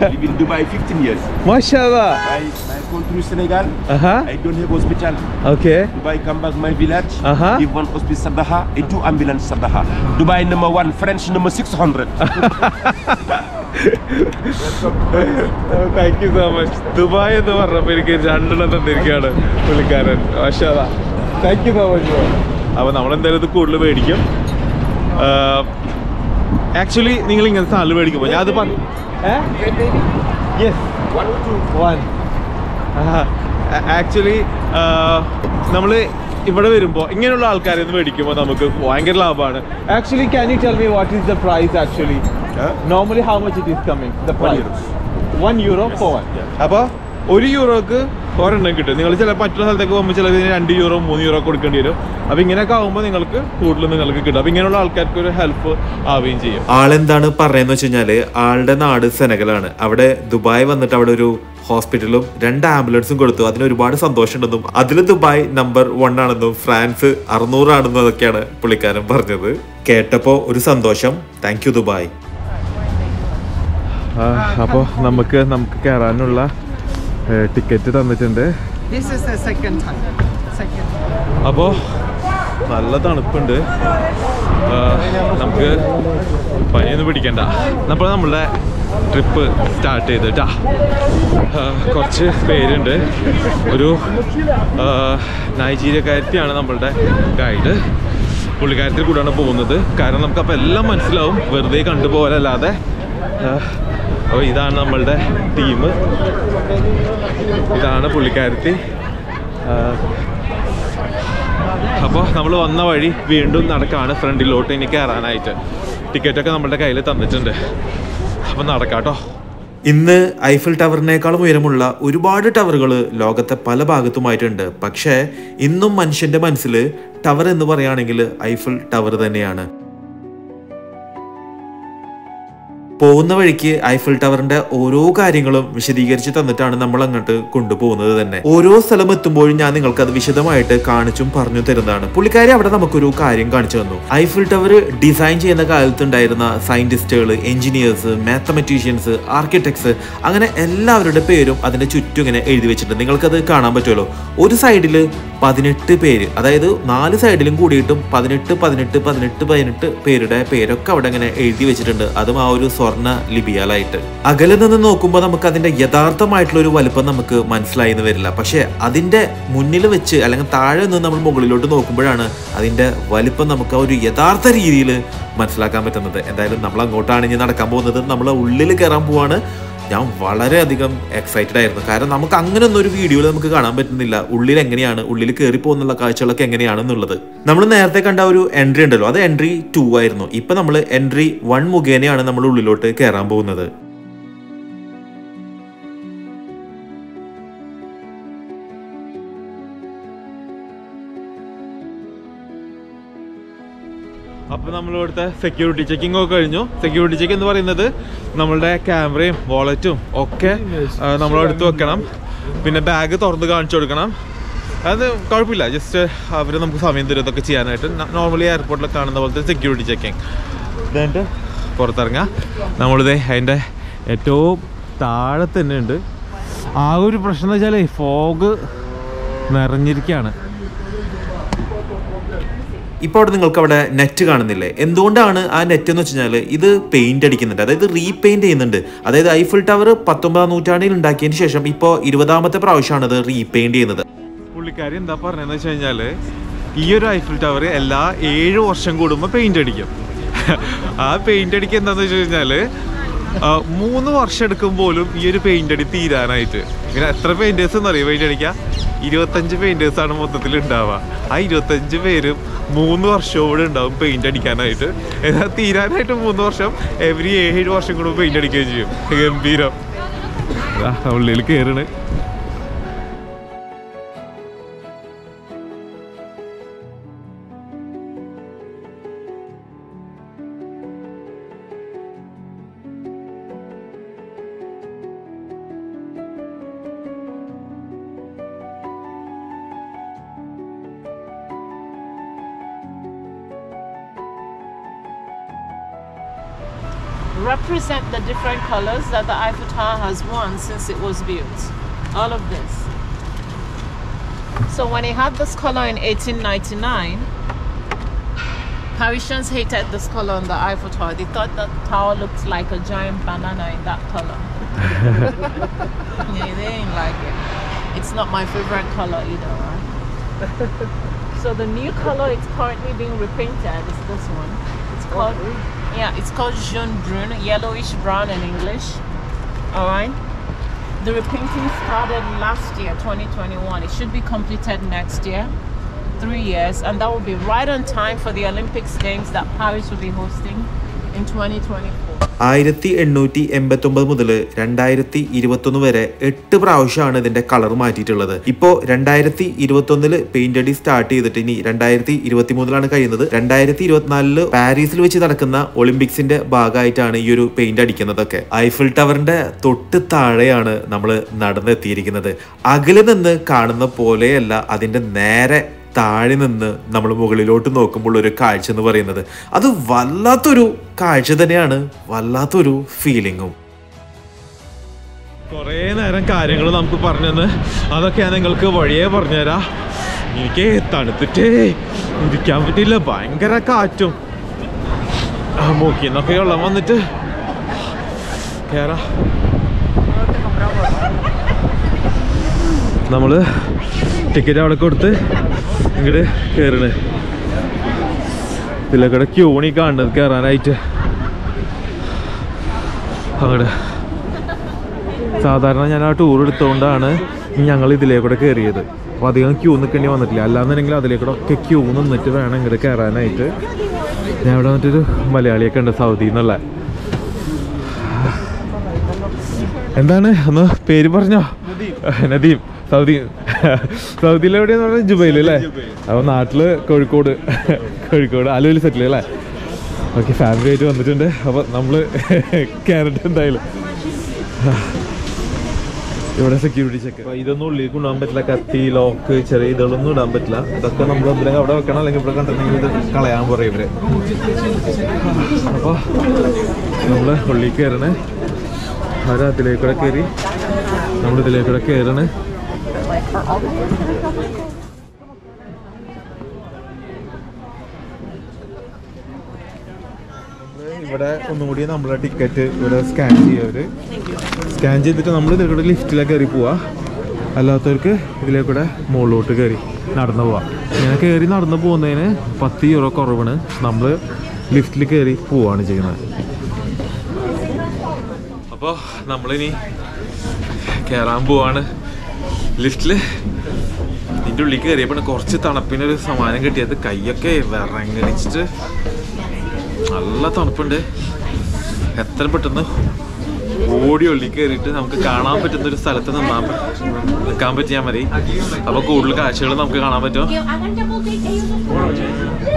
live in Dubai 15 years. MashaAllah. I go through Senegal. Uh huh. I don't have hospital. Okay. Dubai come back my village. Uh-huh. Give one hospital Sadaha, and two ambulance Sadaha. Dubai number one, French number 600. Thank you so much Dubai എന്ന് പറഞ്ഞപ്പോൾ എനിക്ക് രണ്ടെണ്ണം തന്നിരിക്കുകയാണ് പുള്ളിക്കാരൻ മാഷാല thank you so much അപ്പോൾ നമ്മളെന്തായാലും ഇത് കൂടുതൽ മേടിക്കും ആക്ച്വലി നിങ്ങൾ ഇങ്ങനത്തെ ആൾ മേടിക്കുമ്പോൾ ഞാൻ അത് ആക്ച്വലി നമ്മൾ ഇവിടെ വരുമ്പോൾ ഇങ്ങനെയുള്ള ആൾക്കാരെ ഒന്ന് മേടിക്കുമ്പോൾ നമുക്ക് ഭയങ്കര ലാഭമാണ് actually can you tell me what is the price actually? Normally how much it is coming the price. One euro four അപ്പോൾ ഒരു യൂറോക്ക് ഒരെണ്ണം കിട്ടും. നിങ്ങൾ ചില മറ്റുള്ള സ്ഥലത്തേക്ക് പോകുമ്പോൾ ചിലത് രണ്ട് യൂറോ മൂന്ന് യൂറോ കൊടുക്കേണ്ടി വരും. അപ്പോൾ ഇങ്ങനെയൊക്കെ ആകുമ്പോൾ നിങ്ങൾക്ക് കൂടുതൽ നിങ്ങൾക്ക് കിട്ടും. അപ്പോൾ ഇങ്ങനെയുള്ള ആൾക്കാർക്ക് ഒരു ഹെൽപ്പ് ആവുകയും ചെയ്യും. ആളെന്താണ് പറയുന്നത് വെച്ച് കഴിഞ്ഞാൽ ആളുടെ നാട് സെനഗലാണ്. അവിടെ ദുബായ് വന്നിട്ട് അവിടെ ഒരു ഹോസ്പിറ്റലും രണ്ട് ആംബുലൻസും കൊടുത്തു. അതിന് ഒരുപാട് സന്തോഷമുണ്ടെന്നും അതിൽ ദുബായ് നമ്പർ വൺ ആണെന്നും ഫ്രാൻസ് അറുന്നൂറാണെന്നും അതൊക്കെയാണ് പുള്ളിക്കാരൻ പറഞ്ഞത്. കേട്ടപ്പോ ഒരു സന്തോഷം. Thank you Dubai. അപ്പോൾ നമുക്ക് നമുക്ക് കയറാനുള്ള ടിക്കറ്റ് തന്നിട്ടുണ്ട്. അപ്പോൾ നല്ല തണുപ്പുണ്ട്. നമുക്ക് പനിയൊന്നും പിടിക്കണ്ട. അപ്പോൾ നമ്മളുടെ ട്രിപ്പ് സ്റ്റാർട്ട് ചെയ്ത് കേട്ടാ കുറച്ച് പേരുണ്ട്. ഒരു നൈജീരിയക്കാരത്തിയാണ് നമ്മളുടെ ഗൈഡ് പുള്ളിക്കാരത്തിൽ കൂടെയാണ് പോകുന്നത്. കാരണം നമുക്കപ്പോൾ എല്ലാം മനസ്സിലാവും. വെറുതെ കണ്ടുപോകലല്ലാതെ. അപ്പോൾ ഇതാണ് നമ്മളുടെ ടീം ഇതാണ് പുള്ളിക്കാരത്തി. അപ്പോൾ നമ്മൾ വന്ന വഴി വീണ്ടും നടക്കാണ് ഫ്രണ്ടിലോട്ട് ഇനി കയറാനായിട്ട് ടിക്കറ്റൊക്കെ നമ്മളുടെ കയ്യിൽ തന്നിട്ടുണ്ട്. അപ്പം നടക്കാട്ടോ. ഇന്ന് ഐഫിൽ ടവറിനേക്കാളും ഉയരമുള്ള ഒരുപാട് ടവറുകൾ ലോകത്തെ പല ഭാഗത്തുമായിട്ടുണ്ട്. പക്ഷേ ഇന്നും മനുഷ്യന്റെ മനസ്സിൽ ടവർ എന്ന് പറയുകയാണെങ്കിൽ ഐഫിൽ ടവർ തന്നെയാണ്. പോകുന്ന വഴിക്ക് ഐഫിൽ ടവറിന്റെ ഓരോ കാര്യങ്ങളും വിശദീകരിച്ച് തന്നിട്ടാണ് നമ്മൾ അങ്ങോട്ട് കൊണ്ടുപോകുന്നത് തന്നെ. ഓരോ സ്ഥലം എത്തുമ്പോഴും ഞാൻ നിങ്ങൾക്ക് അത് വിശദമായിട്ട് കാണിച്ചും പറഞ്ഞു തരുന്നതാണ്. പുള്ളിക്കാരി അവിടെ നമുക്കൊരു കാര്യം കാണിച്ചു തന്നു. ഐഫിൽ ടവർ ഡിസൈൻ ചെയ്യുന്ന കാലത്തുണ്ടായിരുന്ന സയന്റിസ്റ്റുകൾ എഞ്ചിനീയേഴ്സ് മാത്തമെറ്റീഷ്യൻസ് ആർക്കിടെക്ട്സ് അങ്ങനെ എല്ലാവരുടെ പേരും അതിന്റെ ചുറ്റും ഇങ്ങനെ എഴുതി വെച്ചിട്ടുണ്ട്. നിങ്ങൾക്കത് കാണാൻ പറ്റുമല്ലോ? ഒരു സൈഡിൽ പതിനെട്ട് പേര് അതായത് നാല് സൈഡിലും കൂടിയിട്ടും പതിനെട്ട് പതിനെട്ട് പതിനെട്ട് പതിനെട്ട് പേരുടെ പേരൊക്കെ അവിടെ ഇങ്ങനെ എഴുതി വെച്ചിട്ടുണ്ട്. അതും ആ ഒരു സ്വർണ ലിപിയാലായിട്ട് അകലെ നിന്ന് നോക്കുമ്പോൾ നമുക്ക് അതിന്റെ യഥാർത്ഥമായിട്ടുള്ള ഒരു വലുപ്പം നമുക്ക് മനസ്സിലായി എന്ന് വരില്ല. പക്ഷെ അതിന്റെ മുന്നിൽ വെച്ച് അല്ലെങ്കിൽ താഴെ നിന്ന് നമ്മൾ മുകളിലോട്ട് നോക്കുമ്പോഴാണ് അതിന്റെ വലുപ്പം നമുക്ക് ഒരു യഥാർത്ഥ രീതിയിൽ മനസ്സിലാക്കാൻ പറ്റുന്നത്. എന്തായാലും നമ്മൾ അങ്ങോട്ടാണ് ഇനി നടക്കാൻ പോകുന്നത്. നമ്മളെ ഉള്ളിൽ കയറാൻ പോവാണ്. ഞാൻ വളരെയധികം എക്സൈറ്റഡ് ആയിരുന്നു. കാരണം നമുക്ക് അങ്ങനെ ഒന്നും ഒരു വീഡിയോയിൽ നമുക്ക് കാണാൻ പറ്റുന്നില്ല. ഉള്ളിൽ എങ്ങനെയാണ്? ഉള്ളിൽ കയറി പോകുന്നുള്ള കാഴ്ചകളൊക്കെ എങ്ങനെയാണെന്നുള്ളത്. നമ്മൾ നേരത്തെ കണ്ട ഒരു എൻട്രി ഉണ്ടല്ലോ. അത് എൻട്രി ടു ആയിരുന്നു. ഇപ്പൊ നമ്മൾ എൻട്രി വൺ മുഖേനയാണ് നമ്മൾ ഉള്ളിലോട്ട് കയറാൻ പോകുന്നത്. ഇവിടുത്തെ സെക്യൂരിറ്റി ചെക്കിംഗ് ഒക്കെ കഴിഞ്ഞു. സെക്യൂരിറ്റി ചെക്ക് എന്ന് പറയുന്നത് നമ്മളുടെ ക്യാമറയും വാളറ്റും ഒക്കെ നമ്മളെടുത്ത് വെക്കണം. പിന്നെ ബാഗ് തുറന്ന് കാണിച്ചു കൊടുക്കണം. അത് കുഴപ്പമില്ല. ജസ്റ്റ് അവർ നമുക്ക് സമയം തരും ഇതൊക്കെ ചെയ്യാനായിട്ട്. നോർമലി എയർപോർട്ടിൽ കാണുന്ന പോലത്തെ സെക്യൂരിറ്റി ചെക്കിങ് എന്നിട്ട് പുറത്തിറങ്ങാം. നമ്മളിത് അതിന്റെ ഏറ്റവും താഴെ തന്നെ ഉണ്ട് ആ ഒരു പ്രശ്നം എന്ന് വെച്ചാൽ ഫോഗ് നിറഞ്ഞിരിക്കുകയാണ്. ഇപ്പോൾ അവിടെ നിങ്ങൾക്ക് അവിടെ നെറ്റ് കാണുന്നില്ലേ? എന്തുകൊണ്ടാണ് ആ നെറ്റ് എന്ന് വെച്ച് കഴിഞ്ഞാൽ ഇത് പെയിന്റ് അടിക്കുന്നുണ്ട്? അതായത് റീപെയിന്റ് ചെയ്യുന്നുണ്ട്. അതായത് ഐഫിൽ ടവർ പത്തൊമ്പതാം നൂറ്റാണ്ടിൽ ഉണ്ടാക്കിയതിന് ശേഷം ഇപ്പോൾ ഇരുപതാമത്തെ പ്രാവശ്യമാണ് ഇത് റീപെയിന്റ് ചെയ്യുന്നത്. പുള്ളിക്കാരി എന്താ പറഞ്ഞതെന്ന് വെച്ച് കഴിഞ്ഞാൽ ഈ ഒരു ഐഫിൾ ടവർ എല്ലാ ഏഴ് വർഷം കൂടുമ്പോൾ പെയിന്റ് അടിക്കും. ആ പെയിന്റ് അടിക്കുക എന്താണെന്ന് വെച്ച് കഴിഞ്ഞാൽ ആ, മൂന്ന് വർഷം എടുക്കും പോലും ഈ ഒരു പെയിന്റ് അടി തീരാനായിട്ട്. ഇങ്ങനെ എത്ര പെയിന്റേഴ്സ് എന്നറിയാം? പെയിന്റ് അടിക്കുക ഇരുപത്തഞ്ച് പെയിന്റേഴ്സ് ആണ് മൊത്തത്തിൽ ഉണ്ടാവുക. ആ ഇരുപത്തഞ്ച് പേരും മൂന്ന് വർഷവും കൂടെ ഉണ്ടാവും പെയിന്റ് അടിക്കാനായിട്ട്. എന്നാൽ തീരാനായിട്ട് മൂന്ന് വർഷം എവറി ഏഴ് വർഷം കൂടുമ്പോൾ പെയിന്റ് അടിക്കുകയും ചെയ്യും. ഗംഭീരം. ഉള്ളിൽ കയറണ് represent the different colors that the Eiffel Tower has worn since it was built. All of this. So when it had this color in 1899, Parisians hated this color on the Eiffel Tower. They thought the tower looked like a giant banana in that color. (laughs) yeah, they didn't like it. It's not my favorite color either, right? so the new color it's currently being repainted is this one. It's called yeah, it's called jaune yellowish brown in English. All right. The repainting started last year, 2021. It should be completed next year, three years, and that will be right on time for the Olympics Games that Paris will be hosting in 2024. ആയിരത്തി എണ്ണൂറ്റി എൺപത്തി ഒമ്പത് മുതൽ രണ്ടായിരത്തി ഇരുപത്തൊന്ന് വരെ എട്ട് പ്രാവശ്യമാണ് ഇതിന്റെ കളർ മാറ്റിയിട്ടുള്ളത്. ഇപ്പോ രണ്ടായിരത്തി ഇരുപത്തൊന്നിൽ പെയിന്റ് അടി സ്റ്റാർട്ട് ചെയ്തിട്ട് ഇനി രണ്ടായിരത്തി ഇരുപത്തി മൂന്നിലാണ് കഴിയുന്നത്. രണ്ടായിരത്തി ഇരുപത്തിനാലിൽ പാരീസിൽ വെച്ച് നടക്കുന്ന ഒളിമ്പിക്സിന്റെ ഭാഗമായിട്ടാണ് ഈ ഒരു പെയിന്റ് അടിക്കുന്നതൊക്കെ. ഐഫിൽ ടവറിന്റെ തൊട്ട് താഴെയാണ് നമ്മൾ നടന്നെത്തിയിരിക്കുന്നത്. അകലെ നിന്ന് കാണുന്ന പോലെയല്ല അതിന്റെ നേരെ താഴെ നിന്ന് നമ്മൾ മുകളിലോട്ട് നോക്കുമ്പോൾ ഒരു കാഴ്ച എന്ന് പറയുന്നത്. അത് വല്ലാത്തൊരു കാഴ്ച തന്നെയാണ്. വല്ലാത്തൊരു ഫീലിങ്ങും കുറേ നേരം കാര്യങ്ങൾ നമുക്ക് പറഞ്ഞെന്ന് അതൊക്കെ ഞാൻ നിങ്ങൾക്ക് വഴിയേ പറഞ്ഞുതരാം. എനിക്ക് തണുത്തിട്ടേ ഇരിക്കാൻ പറ്റില്ല. ഭയങ്കര കാറ്റും. ആ മൂക്കിൽ നിന്നൊക്കെ വെള്ളം വന്നിട്ട്. നമ്മൾ ടിക്കറ്റ് അവിടെ കൊടുത്ത് ഇങ്ങോട്ട് കയറണ് ഇതിലൊക്കെ ക്യൂണി കാണുന്നത് കയറാനായിട്ട് അങ്ങോട്ട് സാധാരണ ഞാൻ ആ ടൂർ എടുത്തുകൊണ്ടാണ് ഞങ്ങൾ ഇതിലേ കൂടെ കയറിയത് അപ്പോൾ അധികം ക്യൂ നിൽക്കേണ്ടി വന്നിട്ടില്ല. അല്ലാന്നുണ്ടെങ്കിൽ അതിലേക്കൂടെ ഒക്കെ ക്യൂ നിന്നിട്ട് വേണം ഇങ്ങോട്ട് കയറാനായിട്ട് ഞാൻ ഇവിടെ വന്നിട്ടൊരു മലയാളിയൊക്കെ ഉണ്ട് സൗദിയിൽ നിന്നുള്ള എന്താണ്? ഒന്ന് പേര് പറഞ്ഞോ? നദീം. സൗദി. സൗദിയിൽ എവിടെയെന്ന് പറഞ്ഞാൽ ജുബൈൽ അല്ലേ? അപ്പോൾ നാട്ടിൽ കോഴിക്കോട്. കോഴിക്കോട്. അലുവിൽ സെറ്റിൽ അല്ലേ ഓക്കെ ഫാമിലി ആയിട്ട് വന്നിട്ടുണ്ട്. അപ്പോൾ നമ്മൾ കാനഡ എന്തായാലും. ഇവിടെ സെക്യൂരിറ്റി ചെക്ക് ഇതൊന്നും ഉള്ളിൽ കൊണ്ടുപോകാൻ പറ്റില്ല. കത്തി ലോക്ക് ചെറിയ ഇതൊന്നും ഇടാൻ പറ്റില്ല. ഇതൊക്കെ നമ്മൾ എന്തെങ്കിലും അവിടെ വെക്കണം? അല്ലെങ്കിൽ ഇവിടെ കണ്ടിട്ടുണ്ടെങ്കിൽ ഇത് കളയാൻ പറയും ഇവർ. അപ്പോൾ നമ്മൾ ഉള്ളിൽ കയറണേ. അവരതിലേക്കൂടെ കയറി. നമ്മളിതിലേക്കൂടെ കയറണേ. Kids നമ്മൾ ഇതിലേക്കൂടെ കയറണേ ഇവിടെ ഒന്നുകൂടി നമ്മളെ ടിക്കറ്റ് ഇവിടെ സ്കാൻ ചെയ്യവര്. സ്കാൻ ചെയ്തിട്ട് നമ്മൾ ഇതിലൂടെ ലിഫ്റ്റിലേക്ക് കയറി പോവാ. അല്ലാത്തവർക്ക് ഇതിലേക്കൂടെ മുകളിലോട്ട് കയറി നടന്നു പോവാം. ഇങ്ങനെ കയറി നടന്നു പോകുന്നതിന് പത്ത് യൂറോ കുറവാണ്. നമ്മൾ ലിഫ്റ്റിൽ കയറി പോവാണ് ചെയ്യുന്നത്. അപ്പോൾ നമ്മളിനി കയറാൻ പോവാണ്. ലിഫ്റ്റിൽ ഇതിന്റെ ഉള്ളിൽ കയറിയപ്പോൾ കുറച്ച് തണുപ്പിനൊരു സമാനം കിട്ടിയത്. കൈയൊക്കെ വിറങ്ങടിച്ചിട്ട് നല്ല തണുപ്പുണ്ട്. എത്ര പെട്ടെന്ന് ഓടി ഉള്ളിൽ കയറിയിട്ട് നമുക്ക് കാണാൻ പറ്റുന്ന ഒരു സ്ഥലത്ത് നിന്നാൻ നിൽക്കാൻ പറ്റിയാൽ മതി. അപ്പൊ കൂടുതൽ കാഴ്ചകൾ നമുക്ക് കാണാൻ പറ്റും.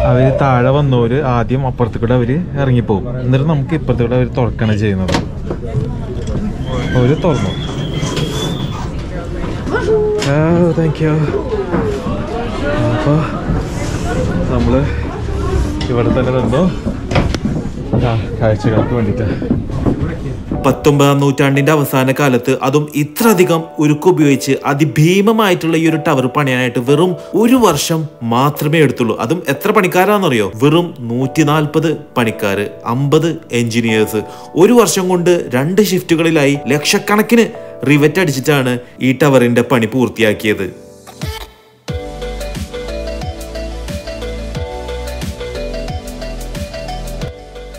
അവർ താഴെ വന്നവര് ആദ്യം അപ്പുറത്ത് കൂടെ അവർ ഇറങ്ങിപ്പോകും എന്നിട്ട് നമുക്ക് ഇപ്പുറത്ത് കൂടെ അവർ തുറക്കണം ചെയ്യുന്നത്. അവർ തുറന്നു. താങ്ക് യു അപ്പോൾ നമ്മൾ ഇവിടെ തന്നെ നിന്നു? കാഴ്ചകൾക്ക് വേണ്ടിയിട്ട് പത്തൊമ്പതാം നൂറ്റാണ്ടിന്റെ അവസാന കാലത്ത് അതും ഇത്രയധികം ഉരുക്കുപയോഗിച്ച് അതിഭീമമായിട്ടുള്ള ഈ ഒരു ടവർ പണിയാനായിട്ട് വെറും ഒരു വർഷം മാത്രമേ എടുത്തുള്ളൂ. അതും എത്ര പണിക്കാരാണെന്നറിയോ? വെറും നൂറ്റി നാൽപ്പത് പണിക്കാർ അമ്പത് എഞ്ചിനീയേഴ്സ്. ഒരു വർഷം കൊണ്ട് രണ്ട് ഷിഫ്റ്റുകളിലായി ലക്ഷക്കണക്കിന് റിവറ്റ് അടിച്ചിട്ടാണ് ഈ ടവറിന്റെ പണി പൂർത്തിയാക്കിയത്.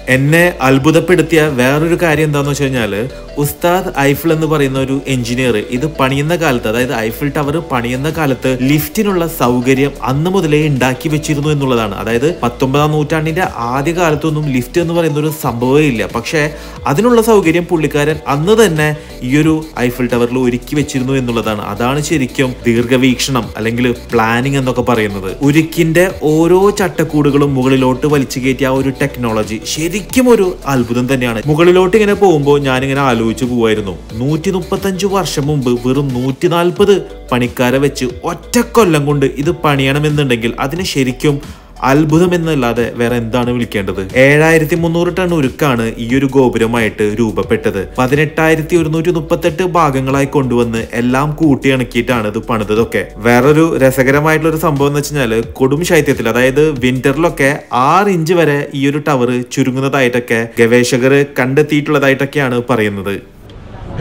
എന്നെ അത്ഭുതപ്പെടുത്തിയ വേറൊരു കാര്യം എന്താന്ന് വെച്ച് കഴിഞ്ഞാൽ ഉസ്താദ് ഐഫിൾ എന്ന് പറയുന്ന ഒരു എഞ്ചിനീയർ ഇത് പണിയുന്ന കാലത്ത് അതായത് ഐഫിൾ ടവർ പണിയുന്ന കാലത്ത് ലിഫ്റ്റിനുള്ള സൗകര്യം അന്ന് മുതലേ ഉണ്ടാക്കി വെച്ചിരുന്നു എന്നുള്ളതാണ്. അതായത് പത്തൊമ്പതാം നൂറ്റാണ്ടിന്റെ ആദ്യ കാലത്തൊന്നും ലിഫ്റ്റ് എന്ന് പറയുന്ന ഒരു സംഭവമേ ഇല്ല. പക്ഷേ അതിനുള്ള സൗകര്യം പുള്ളിക്കാരൻ അന്ന് തന്നെ ഈ ഒരു ഐഫിൾ ടവറിൽ ഒരുക്കി വെച്ചിരുന്നു എന്നുള്ളതാണ്. അതാണ് ശരിക്കും ദീർഘവീക്ഷണം അല്ലെങ്കിൽ പ്ലാനിങ് എന്നൊക്കെ പറയുന്നത്. ഉരുക്കിന്റെ ഓരോ ചട്ടക്കൂടുകളും മുകളിലോട്ട് വലിച്ചു കയറ്റിയ ആ ഒരു ടെക്നോളജി ശരിക്കും ഒരു അത്ഭുതം തന്നെയാണ്. മുകളിലോട്ട് ഇങ്ങനെ പോകുമ്പോൾ ഞാനിങ്ങനെ ആലോചിച്ചു. പോവായിരുന്നു. നൂറ്റി മുപ്പത്തഞ്ച് വർഷം മുമ്പ് വെറും നൂറ്റി നാൽപ്പത് പണിക്കാരെ വെച്ച് ഒറ്റക്കൊല്ലം കൊണ്ട് ഇത് പണിയണമെന്നുണ്ടെങ്കിൽ അതിന് ശരിക്കും അത്ഭുതം എന്നല്ലാതെ വേറെ എന്താണ് വിളിക്കേണ്ടത്? ഏഴായിരത്തി മുന്നൂറ് ടൺ ഉരുക്കാണ് ഈ ഒരു ഗോപുരമായിട്ട് രൂപപ്പെട്ടത്. പതിനെട്ടായിരത്തി ഒരുന്നൂറ്റി മുപ്പത്തെട്ട് ഭാഗങ്ങളായി കൊണ്ടുവന്ന് എല്ലാം കൂട്ടിയിണക്കിയിട്ടാണ് ഇത് പണിതതൊക്കെ. വേറൊരു രസകരമായിട്ടുള്ള ഒരു സംഭവം എന്ന് വെച്ചാൽ കൊടും ശൈത്യത്തിൽ അതായത് വിന്ററിലൊക്കെ ആറ് ഇഞ്ച് വരെ ഈ ഒരു ടവർ ചുരുങ്ങുന്നതായിട്ടൊക്കെ ഗവേഷകർ കണ്ടെത്തിയിട്ടുള്ളതായിട്ടൊക്കെയാണ് പറയുന്നത്.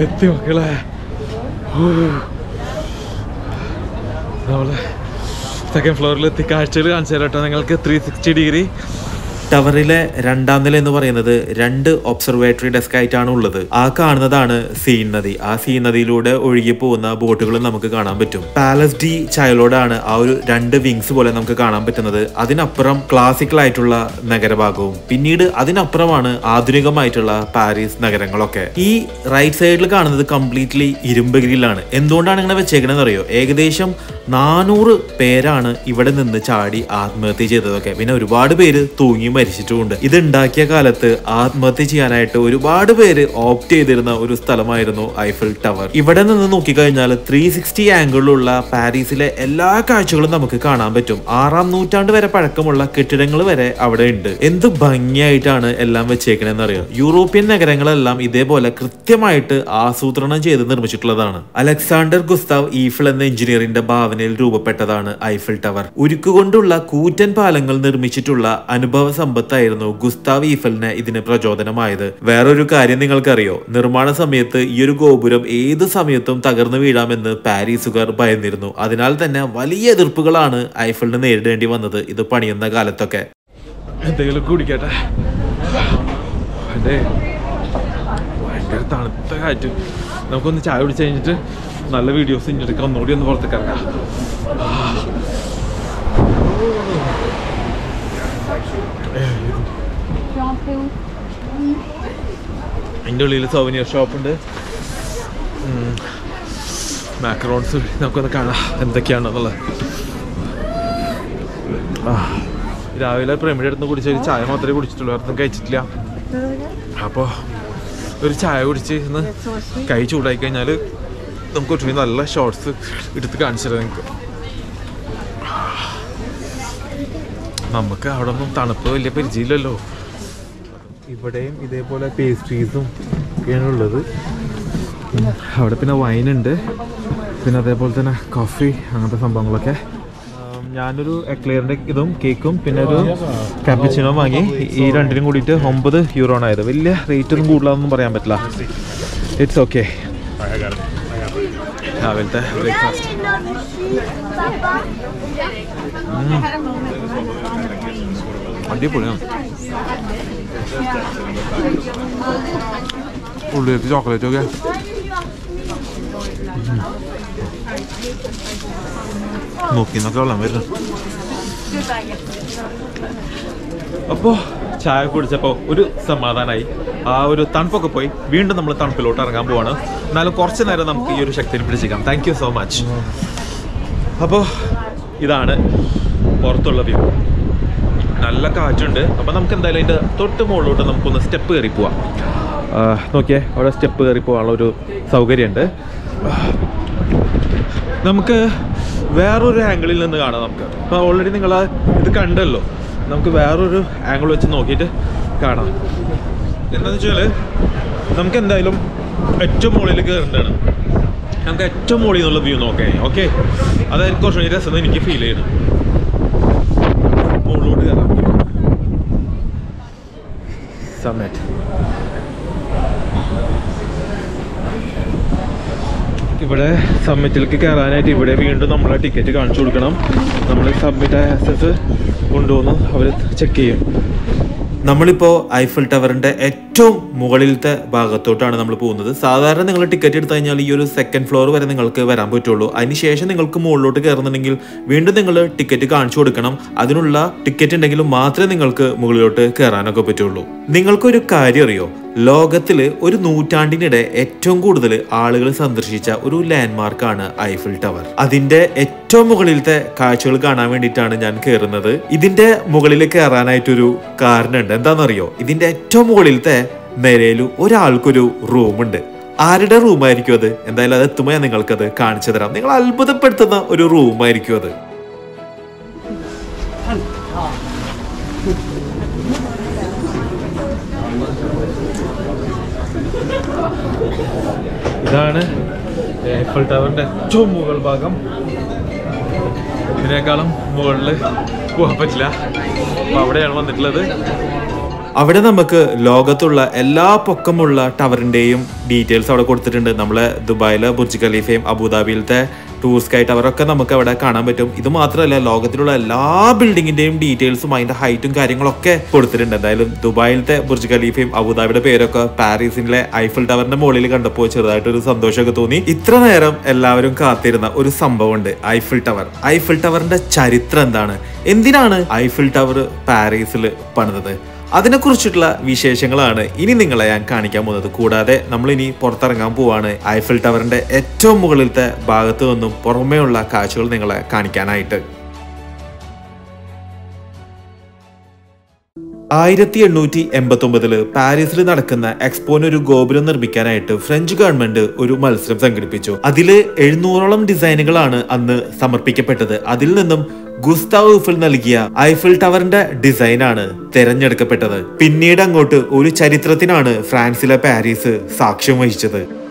എത്തി മക്കളെ സെക്കൻഡ് ഫ്ലോറിൽ എത്തി കാഴ്ചകൾ കാണിച്ചു തരാം കേട്ടോ നിങ്ങൾക്ക് ത്രീ സിക്സ്റ്റി ഡിഗ്രി ടവറിലെ രണ്ടാം നില എന്ന് പറയുന്നത് രണ്ട് ഒബ്സർവേറ്ററി ഡെസ്ക് ആയിട്ടാണ് ഉള്ളത്. ആ കാണുന്നതാണ് സീൻ നദി. ആ സീൻ നദിയിലൂടെ ഒഴുകി പോകുന്ന ബോട്ടുകൾ നമുക്ക് കാണാൻ പറ്റും. പാലസ് ഡി ചൈലോഡാണ് ആ ഒരു രണ്ട് വിങ്സ് പോലെ നമുക്ക് കാണാൻ പറ്റുന്നത്. അതിനപ്പുറം ക്ലാസിക്കൽ ആയിട്ടുള്ള നഗരഭാഗവും. പിന്നീട് അതിനപ്പുറമാണ് ആധുനികമായിട്ടുള്ള പാരീസ് നഗരങ്ങളൊക്കെ. ഈ റൈറ്റ് സൈഡിൽ കാണുന്നത് കംപ്ലീറ്റ്ലി ഇരുമ്പ് ഗ്രില്ലാണ്. എന്തുകൊണ്ടാണ് ഇങ്ങനെ വെച്ചേക്കണെന്ന് അറിയോ? ഏകദേശം നാനൂറ് പേരാണ് ഇവിടെ നിന്ന് ചാടി ആത്മഹത്യ ചെയ്തതൊക്കെ. പിന്നെ ഒരുപാട് പേര് തൂങ്ങി മരിച്ചിട്ടുമുണ്ട്. ഇത് ഉണ്ടാക്കിയ കാലത്ത് ആത്മഹത്യ ചെയ്യാനായിട്ട് ഒരുപാട് പേര് ഓപ്റ്റ് ചെയ്തിരുന്ന ഒരു സ്ഥലമായിരുന്നു ഐഫിൽ ടവർ ഇവിടെ നിന്ന് നോക്കിക്കഴിഞ്ഞാൽ ത്രീ സിക്സ്റ്റി ആംഗിളിലുള്ള പാരീസിലെ എല്ലാ കാഴ്ചകളും നമുക്ക് കാണാൻ പറ്റും. ആറാം നൂറ്റാണ്ട് വരെ പഴക്കമുള്ള കെട്ടിടങ്ങൾ വരെ അവിടെ ഉണ്ട്. എന്ത് ഭംഗിയായിട്ടാണ് എല്ലാം വെച്ചേക്കണെന്ന് അറിയാം യൂറോപ്യൻ നഗരങ്ങളെല്ലാം ഇതേപോലെ കൃത്യമായിട്ട് ആസൂത്രണം ചെയ്ത് നിർമ്മിച്ചിട്ടുള്ളതാണ്. അലക്സാണ്ടർ ഗുസ്താവ് ഈഫിൾ എന്ന എഞ്ചിനീയറിന്റെ ഭാവനയിൽ രൂപപ്പെട്ടതാണ് ഐഫിൽ ടവർ ഉരുക്കുകൊണ്ടുള്ള കൂറ്റൻ പാലങ്ങൾ നിർമ്മിച്ചിട്ടുള്ള അനുഭവ സമ്പത്തായിരുന്നു ഗുസ്താവ് ഈഫലിന് ഇതിന് പ്രചോദനമായത്. വേറൊരു കാര്യം നിങ്ങൾക്കറിയോ? നിർമ്മാണ സമയത്ത് ഈ ഒരു ഗോപുരം ഏത് സമയത്തും തകർന്നു വീഴാമെന്ന് പാരീസുകാർ ഭയന്നിരുന്നു. അതിനാൽ തന്നെ വലിയ എതിർപ്പുകളാണ് ഐഫലിന് നേരിടേണ്ടി വന്നത്. ഇത് പണിയുന്ന കാലത്തൊക്കെ. അതെ. തണുത്ത കാറ്റ്. നമുക്കൊന്ന് ചായ പിടിച്ച് കഴിഞ്ഞിട്ട് നല്ല വീഡിയോസ് ഇഞ്ഞെടുക്കാം ഒന്നുകൂടി ഒന്ന് പുറത്തേക്ക് ഇറങ്ങാം അതിന്റെ ഉള്ളിൽ സൗനിയർ ഷോപ്പുണ്ട് മാക്രോൺസ് നമുക്കൊന്ന് കാണാം എന്തൊക്കെയാണെന്നുള്ളത്. രാവിലെ പ്രേമിയുടെ അടുത്ത് കുടിച്ച ഒരു ചായ മാത്രമേ കുടിച്ചിട്ടുള്ളൂ. വേറൊന്നും കഴിച്ചിട്ടില്ല. അപ്പോൾ ഒരു ചായ കുടിച്ച് ഇന്ന് കൈ ചൂടായി കഴിഞ്ഞാൽ നമുക്ക് ഒട്ടും നല്ല ഷോർട്സ് എടുത്ത് കാണിച്ചു തരാം നിങ്ങൾക്ക് നമുക്ക് അവിടെ ഒന്നും തണുപ്പ് വലിയ പരിചയമില്ലല്ലോ. ഇവിടെയും ഇതേപോലെ പേസ്ട്രീസും ഒക്കെയാണ് ഉള്ളത്. അവിടെ പിന്നെ വൈൻ ഉണ്ട്. പിന്നെ അതേപോലെ തന്നെ കോഫി അങ്ങനത്തെ സംഭവങ്ങളൊക്കെ. ഞാനൊരു എക്ലെയറിന്റെ ഇതും കേക്കും പിന്നെ ഒരു കാപ്പിച്ചിനോ വാങ്ങി. ഈ രണ്ടിനും കൂടിയിട്ട് ഒമ്പത് യൂറോ ആണ് ആയത്. വലിയ റേറ്റ് ഒന്നും കൂടുതലാണെന്നും പറയാൻ പറ്റില്ല. ഇറ്റ്സ് ഓക്കെ രാവിലത്തെ ബ്രേക്ക്ഫാസ്റ്റ് അടിപൊളിയാണ് ഉള്ളിലേക്ക് ചായ കുടിച്ചപ്പോൾ ഒരു സമാധാനമായി ആ ഒരു തണുപ്പൊക്കെ പോയി. വീണ്ടും നമ്മൾ തണുപ്പിലോട്ട് ഇറങ്ങാൻ പോവാണ്. എന്നാലും കുറച്ച് നേരം നമുക്ക് ഈ ഒരു ശക്തി പിടിച്ചേക്കാം താങ്ക് സോ മച്ച് അപ്പോൾ ഇതാണ് പുറത്തുള്ള വ്യൂ നല്ല കാറ്റുണ്ട്. അപ്പോൾ നമുക്ക് എന്തായാലും അതിന്റെ തൊട്ട് മുകളിലോട്ട് നമുക്കൊന്ന് സ്റ്റെപ്പ് കയറി പോവാം. നോക്കിയേ അവിടെ സ്റ്റെപ്പ് കയറി പോകാനുള്ള ഒരു സൗകര്യമുണ്ട്. നമുക്ക് വേറൊരു ആംഗിളിൽ നിന്ന് കാണാം നമുക്ക്. അപ്പോൾ ഓൾറെഡി നിങ്ങൾ ഇത് കണ്ടല്ലോ. നമുക്ക് വേറൊരു ആംഗിൾ വെച്ച് നോക്കിയിട്ട് കാണാം. എന്താണെന്ന് വെച്ചാൽ നമുക്ക് എന്തായാലും ഏറ്റവും മുകളിൽ കയറേണ്ടതാണ്. നമുക്ക് ഏറ്റവും മുകളിൽ നിന്നുള്ള വ്യൂ നോക്കേ. ഓക്കെ അതായിരിക്കും കുറച്ചുകൂടി രസം എനിക്ക് ഫീൽ ചെയ്യണം മുകളിലോട്ട് കയറാം സമ്മറ്റ് ഇവിടെ സമ്മിറ്റിലേക്ക് കയറാനായിട്ട് ഇവിടെ വീണ്ടും നമ്മളെ ടിക്കറ്റ് കാണിച്ചു കൊടുക്കണം. നമ്മൾ സബ്മിറ്റ് ആക്സസ് കൊണ്ടുവന്ന് അവർ ചെക്ക് ചെയ്യും. നമ്മളിപ്പോൾ ഐഫിൾ ടവറിന്റെ മുകളിലത്തെ ഭാഗത്തോട്ടാണ് നമ്മൾ പോകുന്നത്. സാധാരണ നിങ്ങൾ ടിക്കറ്റ് എടുത്തു കഴിഞ്ഞാൽ ഈ ഒരു സെക്കൻഡ് ഫ്ലോർ വരെ നിങ്ങൾക്ക് വരാൻ പറ്റുള്ളൂ. അതിനുശേഷം നിങ്ങൾക്ക് മുകളിലോട്ട് കയറുന്നുണ്ടെങ്കിൽ വീണ്ടും നിങ്ങൾ ടിക്കറ്റ് കാണിച്ചു കൊടുക്കണം. അതിനുള്ള ടിക്കറ്റ് ഉണ്ടെങ്കിൽ മാത്രമേ നിങ്ങൾക്ക് മുകളിലോട്ട് കയറാനൊക്കെ പറ്റുള്ളൂ. നിങ്ങൾക്കൊരു കാര്യം അറിയോ? ലോകത്തിൽ ഒരു നൂറ്റാണ്ടിനിടെ ഏറ്റവും കൂടുതൽ ആളുകൾ സന്ദർശിച്ച ഒരു ലാൻഡ്മാർക്കാണ് ഐഫിൽ ടവർ അതിന്റെ ഏറ്റവും മുകളിലത്തെ കാഴ്ചകൾ കാണാൻ വേണ്ടിയിട്ടാണ് ഞാൻ കയറുന്നത്. ഇതിന്റെ മുകളിൽ കയറാനായിട്ടൊരു കാരണമുണ്ട്. എന്താണെന്നറിയോ? ഇതിന്റെ ഏറ്റവും മുകളിലത്തെ നിരയിൽ ഒരാൾക്കൊരു റൂമുണ്ട്. ആരുടെ റൂമായിരിക്കും അത്? എന്തായാലും അത് എത്തുമ്പോൾ ഞാൻ നിങ്ങൾക്കത് കാണിച്ചു തരാം. നിങ്ങൾ അത്ഭുതപ്പെടുത്തുന്ന ഒരു റൂമായിരിക്കും അത്. ഇതാണ് ഏഫൽ ടവറിന്റെ ഏറ്റവും മുകൾ ഭാഗം. ഇതിനേക്കാളും മുകളിൽ പോകാൻ പറ്റില്ല. അപ്പൊ അവിടെയാണ് വന്നിട്ടുള്ളത്. അവിടെ നമുക്ക് ലോകത്തുള്ള എല്ലാ പൊക്കമുള്ള ടവറിന്റെയും ഡീറ്റെയിൽസ് അവിടെ കൊടുത്തിട്ടുണ്ട്. നമ്മളെ ദുബായിലെ ബുർജ് ഖലീഫയും അബുദാബിയിലത്തെ ടൂർ സ്കൈ ടവറൊക്കെ നമുക്ക് അവിടെ കാണാൻ പറ്റും. ഇത് മാത്രമല്ല ലോകത്തിലുള്ള എല്ലാ ബിൽഡിങ്ങിന്റെയും ഡീറ്റെയിൽസും അതിന്റെ ഹൈറ്റും കാര്യങ്ങളൊക്കെ കൊടുത്തിട്ടുണ്ട്. എന്തായാലും ദുബായിലത്തെ ബുർജ് ഖലീഫയും അബുദാബിയുടെ പേരൊക്കെ പാരീസിലെ ഐഫിൽ ടവറിന്റെ മുകളിൽ കണ്ടപ്പോൾ ചെറുതായിട്ടൊരു സന്തോഷമൊക്കെ തോന്നി. ഇത്ര നേരം എല്ലാവരും കാത്തിരുന്ന ഒരു സംഭവമുണ്ട് ഐഫിൽ ടവർ. ഐഫിൽ ടവറിന്റെ ചരിത്രം എന്താണ്? എന്തിനാണ് ഐഫിൽ ടവർ പാരീസിൽ പണിതത്? അതിനെക്കുറിച്ചിട്ടുള്ള വിശേഷങ്ങളാണ് ഇനി നിങ്ങളെ ഞാൻ കാണിക്കാൻ പോകുന്നത്. കൂടാതെ നമ്മൾ ഇനി പുറത്തിറങ്ങാൻ പോവാണ് ഐഫിൽ ടവറിന്റെ ഏറ്റവും മുകളിലത്തെ ഭാഗത്ത് നിന്നും പുറമേയുള്ള കാഴ്ചകൾ നിങ്ങളെ കാണിക്കാനായിട്ട്. ആയിരത്തി എണ്ണൂറ്റി എൺപത്തി ഒമ്പതിൽ പാരീസിൽ നടക്കുന്ന എക്സ്പോന് ഒരു ഗോപുരം നിർമ്മിക്കാനായിട്ട് ഫ്രഞ്ച് ഗവൺമെന്റ് ഒരു മത്സരം സംഘടിപ്പിച്ചു. അതിൽ എഴുന്നൂറോളം ഡിസൈനുകളാണ് അന്ന് സമർപ്പിക്കപ്പെട്ടത്. അതിൽ നിന്നും ഗുസ്താവ് ഉഫിൽ നൽകിയ ഐഫിൽ ടവറിന്റെ ഡിസൈനാണ് തെരഞ്ഞെടുക്കപ്പെട്ടത്. പിന്നീട് അങ്ങോട്ട് ഒരു ചരിത്രത്തിനാണ് ഫ്രാൻസിലെ പാരീസ് സാക്ഷ്യം വഹിച്ചത്.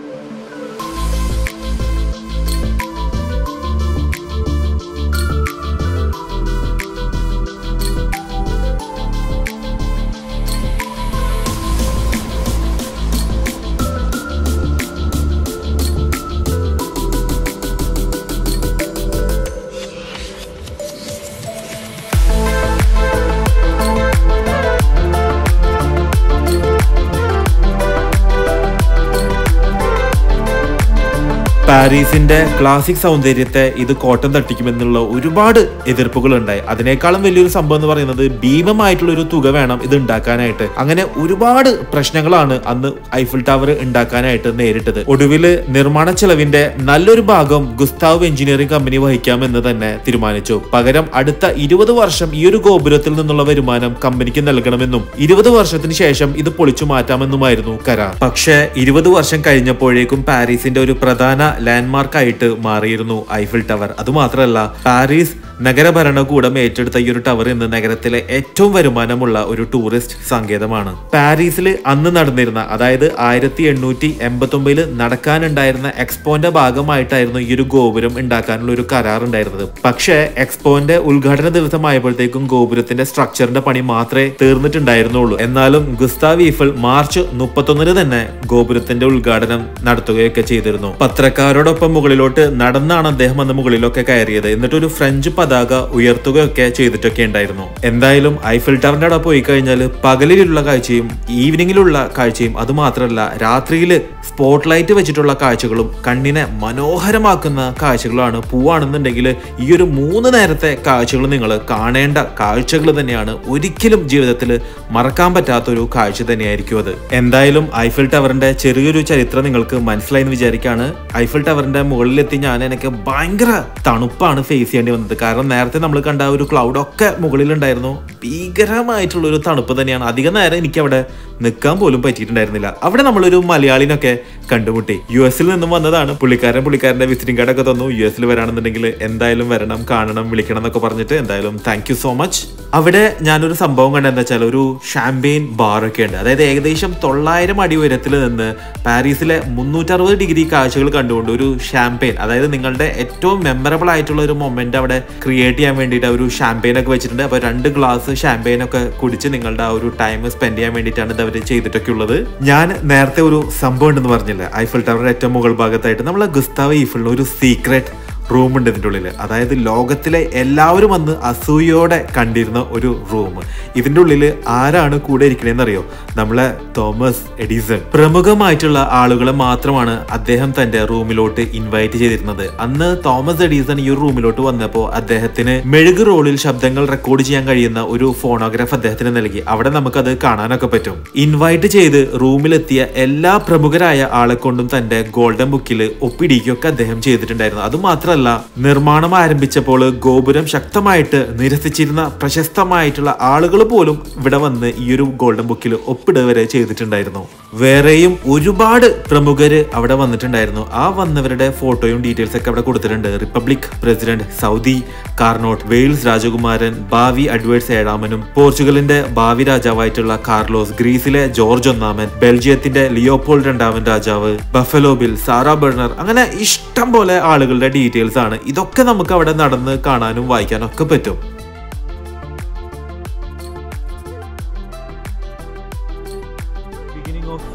പാരീസിന്റെ ക്ലാസിക് സൗന്ദര്യത്തെ ഇത് കോട്ടം തട്ടിക്കുമെന്നുള്ള ഒരുപാട് എതിർപ്പുകൾ ഉണ്ടായി അതിനേക്കാളും വലിയൊരു സംഭവം എന്ന് പറയുന്നത് ഭീമമായിട്ടുള്ള ഒരു തുക വേണം ഇത് ഉണ്ടാക്കാനായിട്ട്. അങ്ങനെ ഒരുപാട് പ്രശ്നങ്ങളാണ് അന്ന് ഐഫിൽ ടവർ ഉണ്ടാക്കാനായിട്ട് നേരിട്ടത്. ഒടുവിൽ നിർമ്മാണ ചെലവിന്റെ നല്ലൊരു ഭാഗം ഗുസ്താവ് എഞ്ചിനീയറിംഗ് കമ്പനി വഹിക്കാമെന്ന് തന്നെ തീരുമാനിച്ചു. പകരം അടുത്ത ഇരുപത് വർഷം ഈ ഒരു ഗോപുരത്തിൽ നിന്നുള്ള വരുമാനം കമ്പനിക്ക് നൽകണമെന്നും ഇരുപത് വർഷത്തിന് ശേഷം ഇത് പൊളിച്ചു മാറ്റാമെന്നുമായിരുന്നു കരാർ. പക്ഷേ ഇരുപത് വർഷം കഴിഞ്ഞപ്പോഴേക്കും പാരീസിന്റെ ഒരു പ്രധാന ലാൻഡ്മാർക്ക് ആയിട്ട് മാറിയിരുന്നു ഐഫിൽ ടവർ അതുമാത്രമല്ല പാരീസ് നഗര ഭരണകൂടം ഏറ്റെടുത്ത ഈ ഒരു ടവർ ഇന്ന് നഗരത്തിലെ ഏറ്റവും വരുമാനമുള്ള ഒരു ടൂറിസ്റ്റ് സങ്കേതമാണ്. പാരീസിൽ അന്ന് നടന്നിരുന്ന അതായത് ആയിരത്തി എണ്ണൂറ്റി എൺപത്തി ഒമ്പതിൽ നടക്കാനുണ്ടായിരുന്ന എക്സ്പോന്റെ ഭാഗമായിട്ടായിരുന്നു ഈ ഒരു ഗോപുരം ഉണ്ടാക്കാനുള്ള ഒരു കരാർ ഉണ്ടായിരുന്നത്. പക്ഷേ എക്സ്പോന്റെ ഉദ്ഘാടന ദിവസമായപ്പോഴത്തേക്കും ഗോപുരത്തിന്റെ സ്ട്രക്ചറിന്റെ പണി മാത്രമേ തീർന്നിട്ടുണ്ടായിരുന്നുള്ളൂ. എന്നാലും ഗുസ്താവ് ഈഫൽ മാർച്ച് മുപ്പത്തൊന്നിന് തന്നെ ഗോപുരത്തിന്റെ ഉദ്ഘാടനം നടത്തുകയൊക്കെ ചെയ്തിരുന്നു. പത്രക്കാരോടൊപ്പം മുകളിലോട്ട് നടന്നാണ് അദ്ദേഹം അന്ന് മുകളിലൊക്കെ കയറിയത്. എന്നിട്ട് ഒരു ഫ്രഞ്ച് പതാക ഉയർത്തുകയൊക്കെ ചെയ്തിട്ടൊക്കെ ഉണ്ടായിരുന്നു. എന്തായാലും ഐഫിൽ ടവറിന്റെ അവിടെ പോയി കഴിഞ്ഞാൽ പകലിലുള്ള കാഴ്ചയും ഈവനിങ്ങിലുള്ള കാഴ്ചയും അതുമാത്രമല്ല രാത്രിയിൽ സ്പോട്ട് ലൈറ്റ് വെച്ചിട്ടുള്ള കാഴ്ചകളും കണ്ണിനെ മനോഹരമാക്കുന്ന കാഴ്ചകളാണ് പൂവാണെന്നുണ്ടെങ്കിൽ ഈ ഒരു മൂന്ന് നേരത്തെ കാഴ്ചകൾ നിങ്ങൾ കാണേണ്ട കാഴ്ചകൾ തന്നെയാണ് ഒരിക്കലും ജീവിതത്തിൽ മറക്കാൻ പറ്റാത്തൊരു കാഴ്ച തന്നെയായിരിക്കും അത്. എന്തായാലും ഐഫിൽ ടവറിന്റെ ചെറിയൊരു ചരിത്രം നിങ്ങൾക്ക് മനസ്സിലായി എന്ന് വിചാരിക്കുകയാണ്. ഐഫിൽ ടവറിന്റെ മുകളിലെത്തി ഞാൻ എനിക്ക് ഭയങ്കര തണുപ്പാണ് ഫേസ് ചെയ്യേണ്ടി വന്നത്. കാരണം നേരത്തെ നമ്മൾ കണ്ട ഒരു ക്ലൗഡ് ഒക്കെ മുകളിലുണ്ടായിരുന്നു. ഭീകരമായിട്ടുള്ള ഒരു തണുപ്പ് തന്നെയാണ്. അധികം നേരം എനിക്ക് അവിടെ നിൽക്കാൻ പോലും പറ്റിയിട്ടുണ്ടായിരുന്നില്ല. അവിടെ നമ്മളൊരു മലയാളിനൊക്കെ കണ്ടുമുട്ടി. യു എസിൽ നിന്നും വന്നതാണ്. പുള്ളിക്കാരൻ പുള്ളിക്കാരന്റെ വിസിറ്റിംഗ് കാർഡ് ഒക്കെ തന്നു. യു എസിൽ വരാണെന്നുണ്ടെങ്കിൽ എന്തായാലും വരണം കാണണം വിളിക്കണം എന്നൊക്കെ പറഞ്ഞിട്ട് എന്തായാലും താങ്ക് സോ മച്ച് അവിടെ ഞാനൊരു സംഭവം കണ്ടെന്ന് വെച്ചാൽ ഒരു ഷാമ്പെയിൻ ഒക്കെ ഉണ്ട്. അതായത് ഏകദേശം തൊള്ളായിരം അടി ഉയരത്തിൽ നിന്ന് പാരീസിലെ മുന്നൂറ്ററുപത് ഡിഗ്രി കാഴ്ചകൾ കണ്ടുകൊണ്ട് ഒരു ഷാമ്പെയിൻ അതായത് നിങ്ങളുടെ ഏറ്റവും മെമ്മറബിൾ ആയിട്ടുള്ള ഒരു മൊമെന്റ് അവിടെ ക്രിയേറ്റ് ചെയ്യാൻ വേണ്ടിയിട്ട് ഒരു ഷാമ്പെയിൻ ഒക്കെ വെച്ചിട്ടുണ്ട്. അപ്പോൾ രണ്ട് ഗ്ലാസ് ഷാമ്പെയിൻ ഒക്കെ കുടിച്ച് നിങ്ങളുടെ ആ ഒരു ടൈം സ്പെൻഡ് ചെയ്യാൻ വേണ്ടിയിട്ടാണ് ഇത് അവർ ചെയ്തിട്ടൊക്കെ ഉള്ളത്. ഞാൻ നേരത്തെ ഒരു സംഭവം ഉണ്ടെന്ന് പറഞ്ഞില്ലേ? ഐഫിൾ ടവറിന്റെ ഏറ്റവും മുകൾ ഭാഗത്തായിട്ട് നമ്മൾ ഗുസ്താവ് ഈഫിളിന് ഒരു സീക്രട്ട് റൂം ഉണ്ട് ഇതിന്റെ ഉള്ളിൽ അതായത് ലോകത്തിലെ എല്ലാവരും വന്ന് അസൂയോടെ കണ്ടിരുന്ന ഒരു റൂം. ഇതിന്റെ ഉള്ളിൽ ആരാണ് കൂടെ ഇരിക്കണേന്ന് അറിയോ നമ്മളെ തോമസ് എഡിസൺ. പ്രമുഖമായിട്ടുള്ള ആളുകളെ മാത്രമാണ് അദ്ദേഹം തന്റെ റൂമിലോട്ട് ഇൻവൈറ്റ് ചെയ്തിരുന്നത്. അന്ന് തോമസ് എഡിസൺ ഈ റൂമിലോട്ട് വന്നപ്പോൾ അദ്ദേഹത്തിന് മെഴുക് റോളിൽ ശബ്ദങ്ങൾ റെക്കോർഡ് ചെയ്യാൻ കഴിയുന്ന ഒരു ഫോണോഗ്രാഫ് അദ്ദേഹത്തിന് നൽകി. അവിടെ നമുക്കത് കാണാനൊക്കെ പറ്റും. ഇൻവൈറ്റ് ചെയ്ത് റൂമിലെത്തിയ എല്ലാ പ്രമുഖരായ ആളെ കൊണ്ടും തന്റെ ഗോൾഡൻ ബുക്കിൽ ഒപ്പിടിക്കുകയൊക്കെ അദ്ദേഹം ചെയ്തിട്ടുണ്ടായിരുന്നു. അത് മാത്രമല്ല നിർമ്മാണം ആരംഭിച്ചപ്പോൾ ഗോപുരം ശക്തമായിട്ട് നിരസിച്ചിരുന്ന പ്രശസ്തമായിട്ടുള്ള ആളുകൾ പോലും ഇവിടെ വന്ന് ഈ ഒരു ഗോൾഡൻ ബുക്കിൽ ഒപ്പിടുക വരെ ചെയ്തിട്ടുണ്ടായിരുന്നു. വേറെയും ഒരുപാട് പ്രമുഖര് അവിടെ വന്നിട്ടുണ്ടായിരുന്നു. ആ വന്നവരുടെ ഫോട്ടോയും ഡീറ്റെയിൽസ് ഒക്കെ അവിടെ കൊടുത്തിട്ടുണ്ട്. Republic president Sadi Carnot Wales രാജകുമാരൻ ഭാവി അഡ്വേർട്സ് ഏഴാമനും പോർച്ചുഗലിന്റെ ഭാവി രാജാവായിട്ടുള്ള കാർലോസ് ഗ്രീസിലെ ജോർജ് ഒന്നാമൻ ബെൽജിയത്തിന്റെ ലിയോപോൾ രണ്ടാമൻ രാജാവ് ബഫലോ ബിൽ സാറാ ബെർണർ അങ്ങനെ ഇഷ്ടം പോലെ ആളുകളുടെ ഡീറ്റെയിൽസ് ആണ്. ഇതൊക്കെ നമുക്ക് അവിടെ നടന്ന് കാണാനും വായിക്കാനും ഒക്കെ പറ്റും.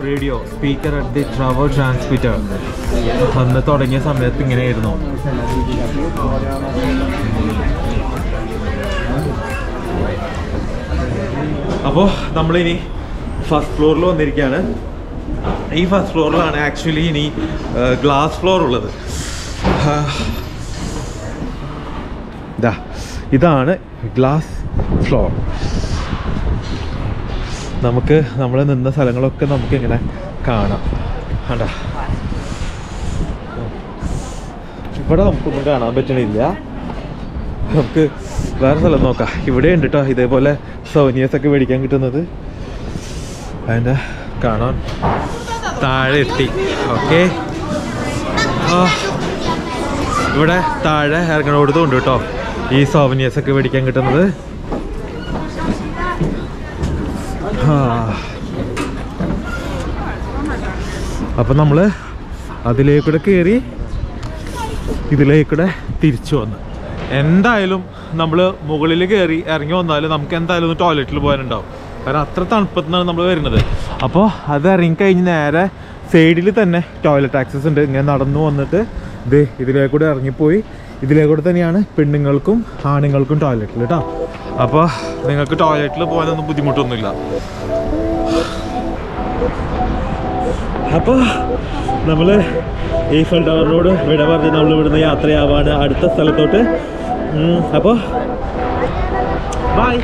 Radio speaker at the travel transmitter അന്ന് തുടങ്ങിയ സമയത്ത് ഇങ്ങനെയായിരുന്നു. അപ്പോൾ നമ്മളിനി ഫസ്റ്റ് ഫ്ലോറിൽ വന്നിരിക്കുകയാണ് ഈ ഫസ്റ്റ് ഫ്ലോറിലാണ് ആക്ച്വലി ഇനി ഗ്ലാസ് ഫ്ലോർ ഉള്ളത്. ഇതാ ഇതാണ് ഗ്ലാസ് ഫ്ലോർ നമുക്ക് നമ്മൾ നിന്ന സ്ഥലങ്ങളൊക്കെ നമുക്ക് ഇങ്ങനെ കാണാം. കണ്ട? ഇവിടെ നമുക്കൊന്നും കാണാൻ പറ്റണില്ല. നമുക്ക് വേറെ സ്ഥലം നോക്കാം. ഇവിടെ ഉണ്ട് കേട്ടോ ഇതേപോലെ സൗനിയസ് ഒക്കെ മേടിക്കാൻ കിട്ടുന്നത്. അതിന്റെ കാണാൻ താഴെ എത്തി ഓക്കെ ഇവിടെ താഴെ ഇറങ്ങണോടത്തും ഉണ്ട് കേട്ടോ ഈ സോവനിയസ് ഒക്കെ മേടിക്കാൻ കിട്ടുന്നത്. അപ്പൊ നമ്മൾ അതിലേക്കൂടെ കയറി ഇതിലേക്കൂടെ തിരിച്ചു വന്നു. എന്തായാലും നമ്മൾ മുകളിൽ കയറി ഇറങ്ങി വന്നാൽ നമുക്ക് എന്തായാലും ഒന്ന് ടോയ്ലറ്റിൽ പോകാനുണ്ടാവും. കാരണം അത്ര തണുപ്പത്തിനാണ് നമ്മൾ വരുന്നത്. അപ്പോൾ അത് ഇറങ്ങിക്കഴിഞ്ഞ് നേരെ സൈഡിൽ തന്നെ ടോയ്ലറ്റ് ആക്സസ് ഉണ്ട്. ഇങ്ങനെ നടന്നു വന്നിട്ട് ഇത് ഇതിലേക്കൂടെ ഇറങ്ങിപ്പോയി. ഇതിലേക്കൂടെ തന്നെയാണ് പെണ്ണുങ്ങൾക്കും ആണുങ്ങൾക്കും ടോയ്ലറ്റിൽ കേട്ടോ അപ്പോൾ നിങ്ങൾക്ക് ടോയ്ലറ്റിൽ പോകാനൊന്നും ബുദ്ധിമുട്ടൊന്നുമില്ല. അപ്പോൾ നമ്മൾ ഈഫൽ ടവറിനോട് വിട പറഞ്ഞ് നമ്മൾ ഇവിടുന്ന് യാത്രയാവാണ് അടുത്ത സ്ഥലത്തോട്ട്. അപ്പോൾ ബൈ